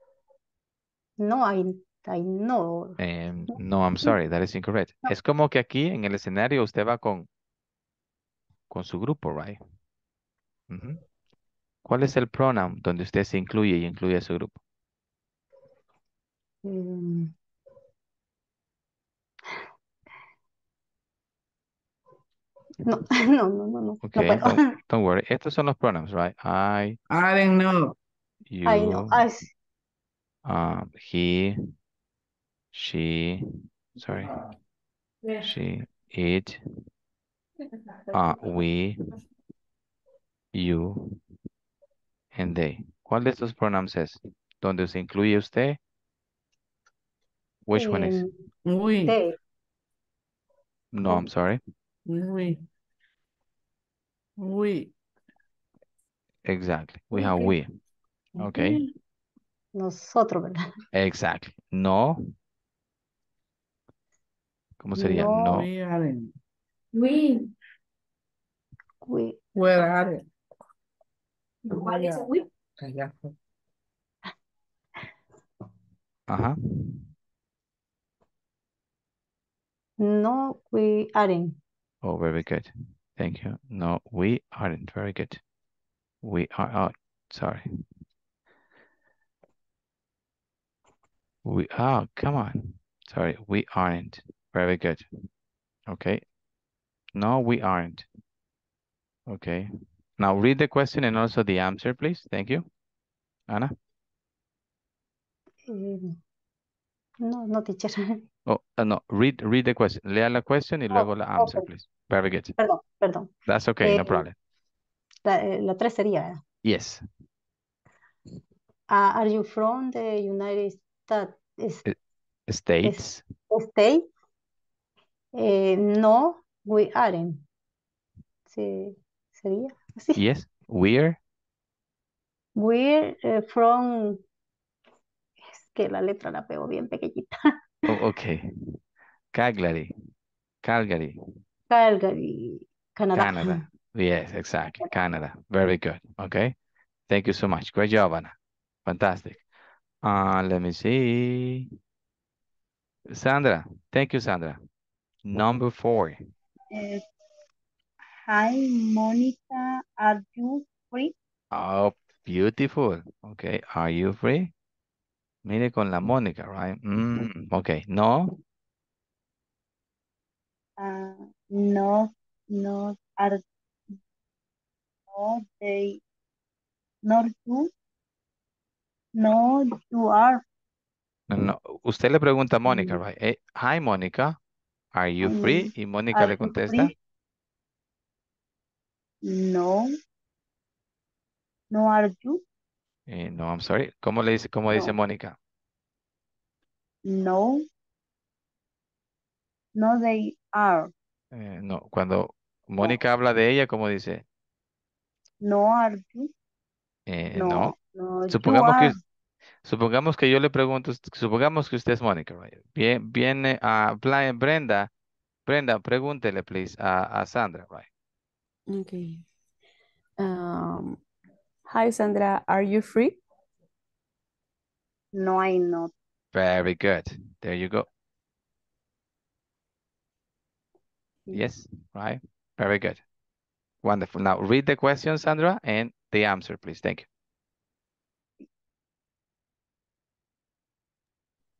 Speaker 17: no, I, I no.
Speaker 1: Em, no, I'm sorry, that is incorrect. Es como que aquí en el escenario usted va con, con su grupo, right? Ujú. ¿Cuál es el pronoun donde usted se incluye y incluye a su grupo?
Speaker 17: Mm, no, no, no, no, no,
Speaker 1: Okay,
Speaker 17: no puedo.
Speaker 1: don't, don't worry. Estos son los pronouns, right? I,
Speaker 22: I don't know.
Speaker 17: I know,
Speaker 1: you,
Speaker 17: I,
Speaker 1: um, he, she, sorry, she, it, uh, we, you, and they. ¿Cuál de estos pronombres es? ¿Dónde se incluye usted? Which one is?
Speaker 22: We.
Speaker 17: they,
Speaker 1: No, I'm sorry.
Speaker 22: We. We.
Speaker 1: Exactly. We have we. Okay.
Speaker 17: nosotros, ¿verdad?
Speaker 1: Exactly. No. ¿Cómo sería?
Speaker 17: No.
Speaker 1: No.
Speaker 22: We. We.
Speaker 17: We,
Speaker 22: Where are they?
Speaker 11: ¿Cuál es el we?
Speaker 22: Allá.
Speaker 1: Ajá.
Speaker 17: no, we aren't.
Speaker 1: Oh, very good. Thank you. No, we aren't. Very good. We are out. Sorry. We are. Come on. Sorry. We aren't. Very good. Okay. No, we aren't. Okay. Now read the question and also the answer, please. Thank you. Ana.
Speaker 17: Em, no, no, teacher.
Speaker 1: Oh, uh, no. Read read the question. Lea la question y luego la answer,
Speaker 17: ok.
Speaker 1: please. Very good.
Speaker 17: Perdón, perdón.
Speaker 1: That's okay. No
Speaker 17: Eh,
Speaker 1: problem.
Speaker 17: La, eh, la tres sería.
Speaker 1: Yes.
Speaker 17: Ah, are you from the United States?
Speaker 1: States.
Speaker 17: State? Eh, no, we aren't. Sí, sería así.
Speaker 1: Yes. We're.
Speaker 17: We're eh, from... Es que la letra la pego bien pequeñita.
Speaker 1: Oh, okay. Calgary. Calgary.
Speaker 23: Calgary, Canada.
Speaker 1: Canada. Yes, exactly. Canada. Very good. Okay. Thank you so much. Great job, Anna. Fantastic. Uh, let me see. Sandra. Thank you, Sandra. Number four.
Speaker 17: Hi, Monica. Are you free?
Speaker 1: Oh, beautiful. Okay. Are you free? Mire con la Mónica, right? Mm, okay. No.
Speaker 17: Uh, no, no, are no, they, not you. No, you are.
Speaker 1: No, no. Usted le pregunta a Mónica, right? Eh, hi, Mónica. Are you free? Y Mónica le contesta.
Speaker 17: free? No. No are you?
Speaker 1: eh, no, I'm sorry. ¿Cómo le dice, cómo dice
Speaker 17: No.
Speaker 1: Mónica?
Speaker 17: No. No, they are.
Speaker 1: Eh, no, cuando Mónica habla de ella, ¿cómo dice?
Speaker 17: No are you?
Speaker 1: Eh,
Speaker 17: No,
Speaker 1: no.
Speaker 17: no, you
Speaker 1: Supongamos que, supongamos que yo le pregunto, supongamos que usted es Mónica, right? Bien, viene a Brenda, Brenda, pregúntele, please, a, a Sandra, right?
Speaker 10: Okay. Um, hi, Sandra. Are you free?
Speaker 17: No, I'm not.
Speaker 1: Very good. There you go. Yes, right? Very good. Wonderful. Now read the question, Sandra, and the answer, please. Thank you.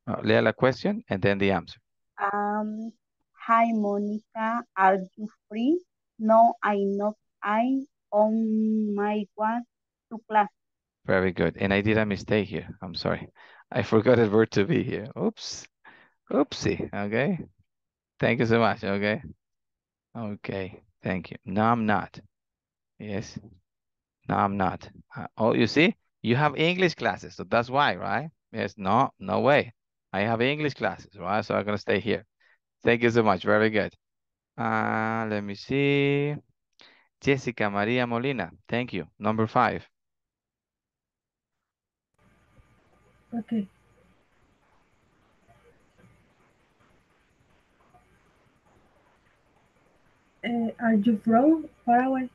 Speaker 1: Uh, lea la question and then the answer.
Speaker 17: Um, hi, Monica. Are you free? No, I'm not. I'm on my way to class.
Speaker 1: Very good. And I did a mistake here. I'm sorry. I forgot the word to be here. Oops. Oopsie. Okay. Thank you so much. Okay. Okay. Thank you. No, I'm not. Yes. No, I'm not. Uh, oh, you see, you have English classes, so that's why, right? Yes. No, no way. I have English classes, right? So I'm gonna stay here. Thank you so much. Very good. Uh, let me see. Jessica Maria Molina. Thank you. Number five.
Speaker 22: Okay. Uh, are you from Paraguay?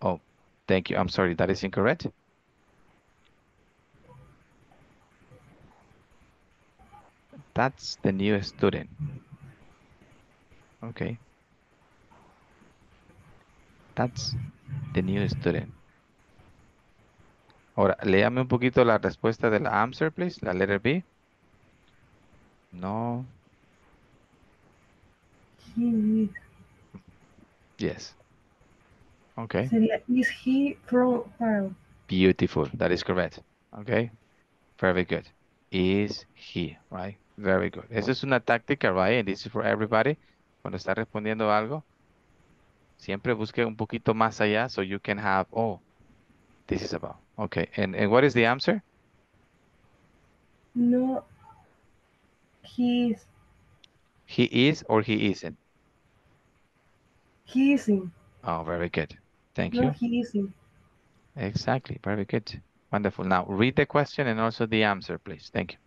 Speaker 1: Oh, thank you. I'm sorry. That is incorrect. That's the new student. Okay. That's the new student. Ahora, léame un poquito la respuesta de la answer, please. La letter B. No.
Speaker 22: He.
Speaker 1: Yes. Okay.
Speaker 22: Sería, is he Paraguay?
Speaker 1: Beautiful. That is correct. Okay. Very good. Is he, right? Very good. Esa es una táctica, right? And this is for everybody. Cuando está respondiendo algo, siempre busque un poquito más allá so you can have, oh, this is about. Okay. And, and what is the answer?
Speaker 22: No. He is.
Speaker 1: He is or he isn't?
Speaker 22: He isn't.
Speaker 1: Oh, very good. Thank
Speaker 22: no,
Speaker 1: you.
Speaker 22: he isn't.
Speaker 1: Exactly. Very good. Wonderful. Now read the question and also the answer, please. Thank you.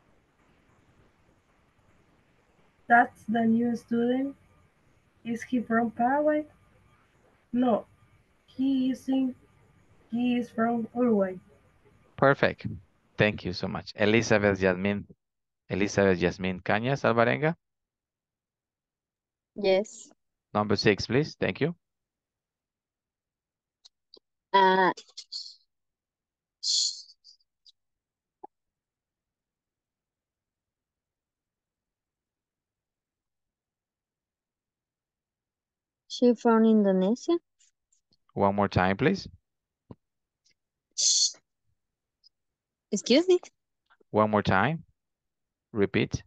Speaker 22: That's the new student. Is he from Paraguay? No, he isn't. He is from Uruguay.
Speaker 1: Perfect. Thank you so much. Elizabeth Yasmin. Elizabeth Yasmin Cañas Alvarenga.
Speaker 24: Yes.
Speaker 1: Number six, please. Thank you.
Speaker 24: Uh, she from Indonesia?
Speaker 1: One more time, please.
Speaker 24: Excuse me?
Speaker 1: One more time. Repeat.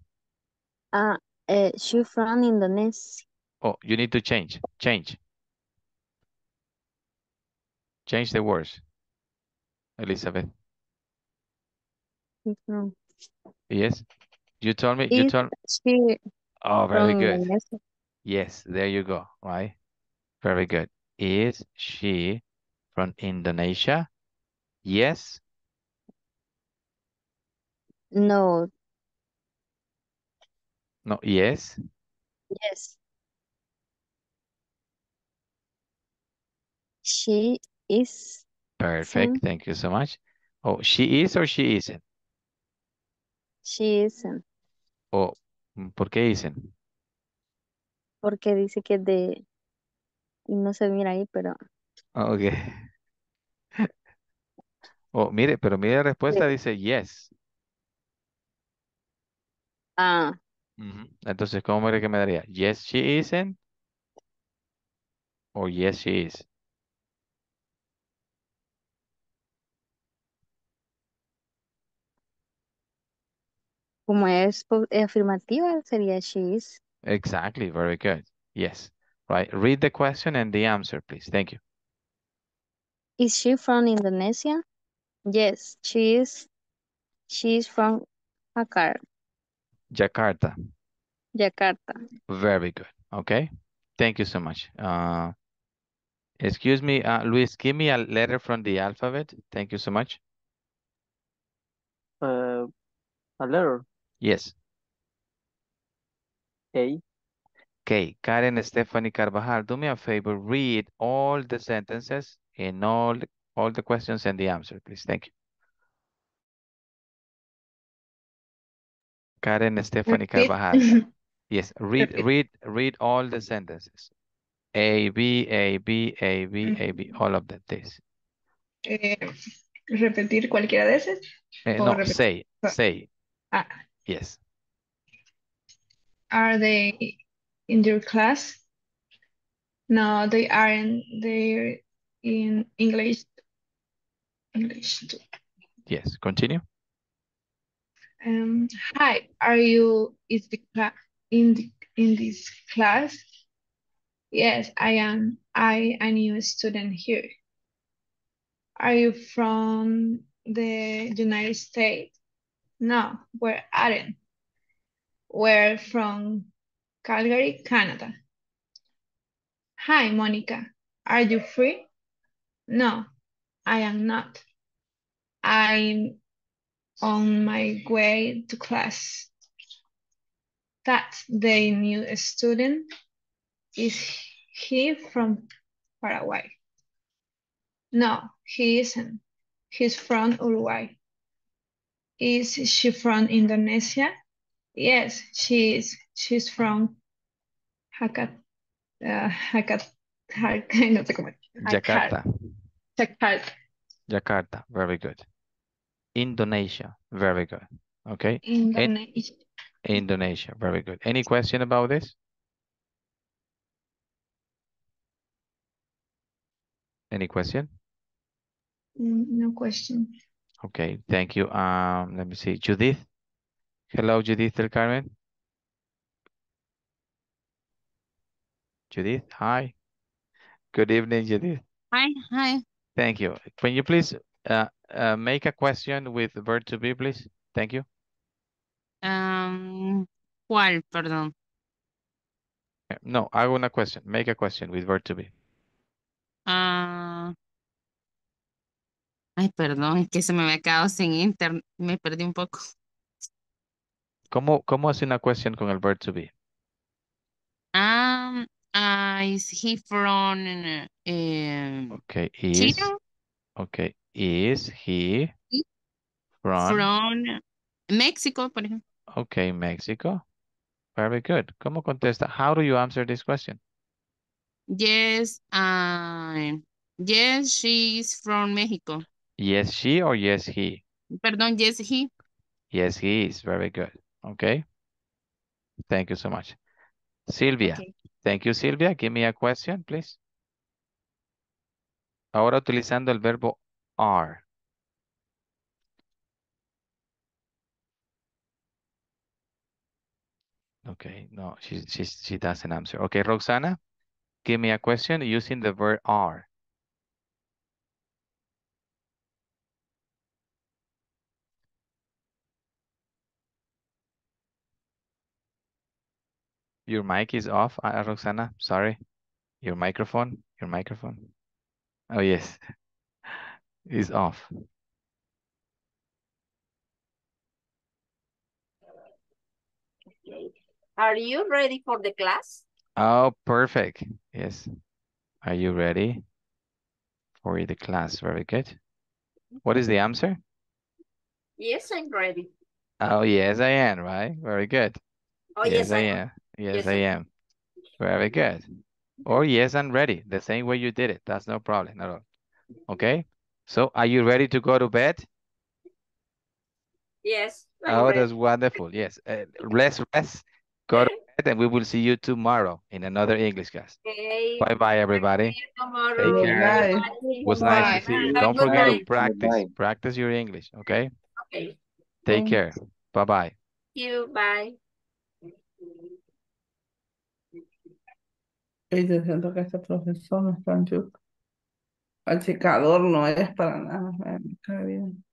Speaker 24: Uh, uh, she from Indonesia.
Speaker 1: Oh, you need to change. Change. Change the words. Elizabeth. Yes. You told me. You told.
Speaker 24: she
Speaker 1: Oh, very good.
Speaker 24: Indonesia?
Speaker 1: Yes, there you go. Right. Very good. Is she from Indonesia? Yes.
Speaker 24: No.
Speaker 1: No, yes.
Speaker 24: Yes. She is.
Speaker 1: Perfect. Thank you so much. Oh, she is or she isn't?
Speaker 24: She isn't.
Speaker 1: Oh, ¿por qué isn't?
Speaker 24: Porque dice que de. Y no se mira ahí, pero.
Speaker 1: Ah, Ok. Oh, mire, pero mire la respuesta dice yes.
Speaker 24: Ah,
Speaker 1: Ujú. Entonces, ¿cómo cree que me daría? Yes, she isn't. O yes, she is.
Speaker 24: como es po- eh, afirmativa, sería she is.
Speaker 1: Exactly. Very good. Yes. Right. Read the question and the answer, please. Thank you.
Speaker 24: Is she from Indonesia? Yes, she is. She is from Jakarta.
Speaker 1: Jakarta.
Speaker 24: Jakarta.
Speaker 1: Very good. Okay. Thank you so much. Uh, excuse me, uh, Luis, give me a letter from the alphabet. Thank you so much.
Speaker 4: Uh, a letter.
Speaker 1: Yes.
Speaker 4: A.
Speaker 1: Okay. Karen Stephanie Carvajal, do me a favor. Read all the sentences and all, all the questions and the answer, please. Thank you. Karen Stephanie. Carvajal. Yes. Read, read, read all the sentences. A, B, A, B, A, B, A, B. All of that, please.
Speaker 12: Eh, repetir cualquiera de esos.
Speaker 1: Eh, no,
Speaker 12: repetir-
Speaker 1: say, say.
Speaker 12: Ah,
Speaker 1: Yes.
Speaker 12: are they in your class? No, they aren't. They're in English. English too.
Speaker 1: Yes. Continue.
Speaker 12: Um, hi, are you is the class in the in this class? Yes, I am. I a new student here. Are you from the United States? No, we're aren't. We're from Calgary, Canada. Hi, Monica. Are you free? No, I am not. I'm on my way to class. That's the new student. Is he from Paraguay? No, he isn't. He's from Uruguay. Is she from Indonesia? Yes, she is. She's from uh, Hakat, no sé cómo.
Speaker 1: Jakarta.
Speaker 12: Jakarta.
Speaker 1: Jakarta. Very good. Indonesia. Very good. Okay. In-
Speaker 12: Indonesia.
Speaker 1: Indonesia. Very good. Any question about this? Any question?
Speaker 12: Mm, No question.
Speaker 1: Okay. Thank you. Um, let me see. Judith. Hello, Judith del Carmen. Judith. Hi. Good evening, Judith.
Speaker 18: Hi, hi.
Speaker 1: Thank you. Can you please uh, uh, make a question with the verb to be, please? Thank you.
Speaker 18: Um, ¿cuál? Perdón.
Speaker 1: Uh, No, I want a question. Make a question with verb to be.
Speaker 18: Ah, ay, perdón, es que se me había quedado sin internet. Me perdí un poco.
Speaker 1: ¿Cómo, cómo hace una question con el verb to be?
Speaker 18: Um, ah, is he from uh,
Speaker 1: Okay, is. Okay, is he from?
Speaker 18: From México, por ejemplo.
Speaker 1: Okay, Mexico. Very good. ¿Cómo contesta? How do you answer this question?
Speaker 18: Yes, uh, yes, she is from Mexico.
Speaker 1: Yes, she or yes, he?
Speaker 18: Perdón, yes, he.
Speaker 1: Yes, he is. Very good. Okay. Thank you so much. Silvia.
Speaker 18: Okay.
Speaker 1: Thank you, Silvia. Give me a question, please. Ahora utilizando el verbo are. Okay, no, she, she, she doesn't answer. Okay, Roxana, give me a question using the verb are. Your mic is off, uh, Roxana. Sorry. Your microphone, your microphone. Oh, yes, is off. Okay.
Speaker 11: Are you ready for the class?
Speaker 1: Oh, perfect. Yes. Are you ready for the class? Very good. What is the answer?
Speaker 11: Yes, I'm ready.
Speaker 1: Oh, yes, I am, right? Very good.
Speaker 11: Oh,
Speaker 1: yes,
Speaker 11: yes,
Speaker 1: I
Speaker 11: I
Speaker 1: am. Yes,
Speaker 11: Yes,
Speaker 1: I
Speaker 11: I
Speaker 1: am. Very good. Or yes, I'm ready. The same way you did it. That's no problem at all. Okay. So are you ready to go to bed?
Speaker 11: Yes, I'm
Speaker 1: Oh,
Speaker 11: ready.
Speaker 1: that's wonderful. Yes. Uh, rest, rest. Go to bed and we will see you tomorrow in another English class.
Speaker 11: Okay.
Speaker 1: Bye bye, everybody.
Speaker 11: Tomorrow.
Speaker 1: Take care.
Speaker 11: Bye.
Speaker 1: It was nice to see you.
Speaker 11: Have
Speaker 1: Don't
Speaker 11: good
Speaker 1: forget to practice.
Speaker 13: Bye.
Speaker 1: Practice your English. Okay.
Speaker 11: Okay.
Speaker 1: Take care. Bye bye.
Speaker 11: You, bye.
Speaker 15: Yo siento que este profesor no es tan chulo. Achicador no es para nada, me cae bien.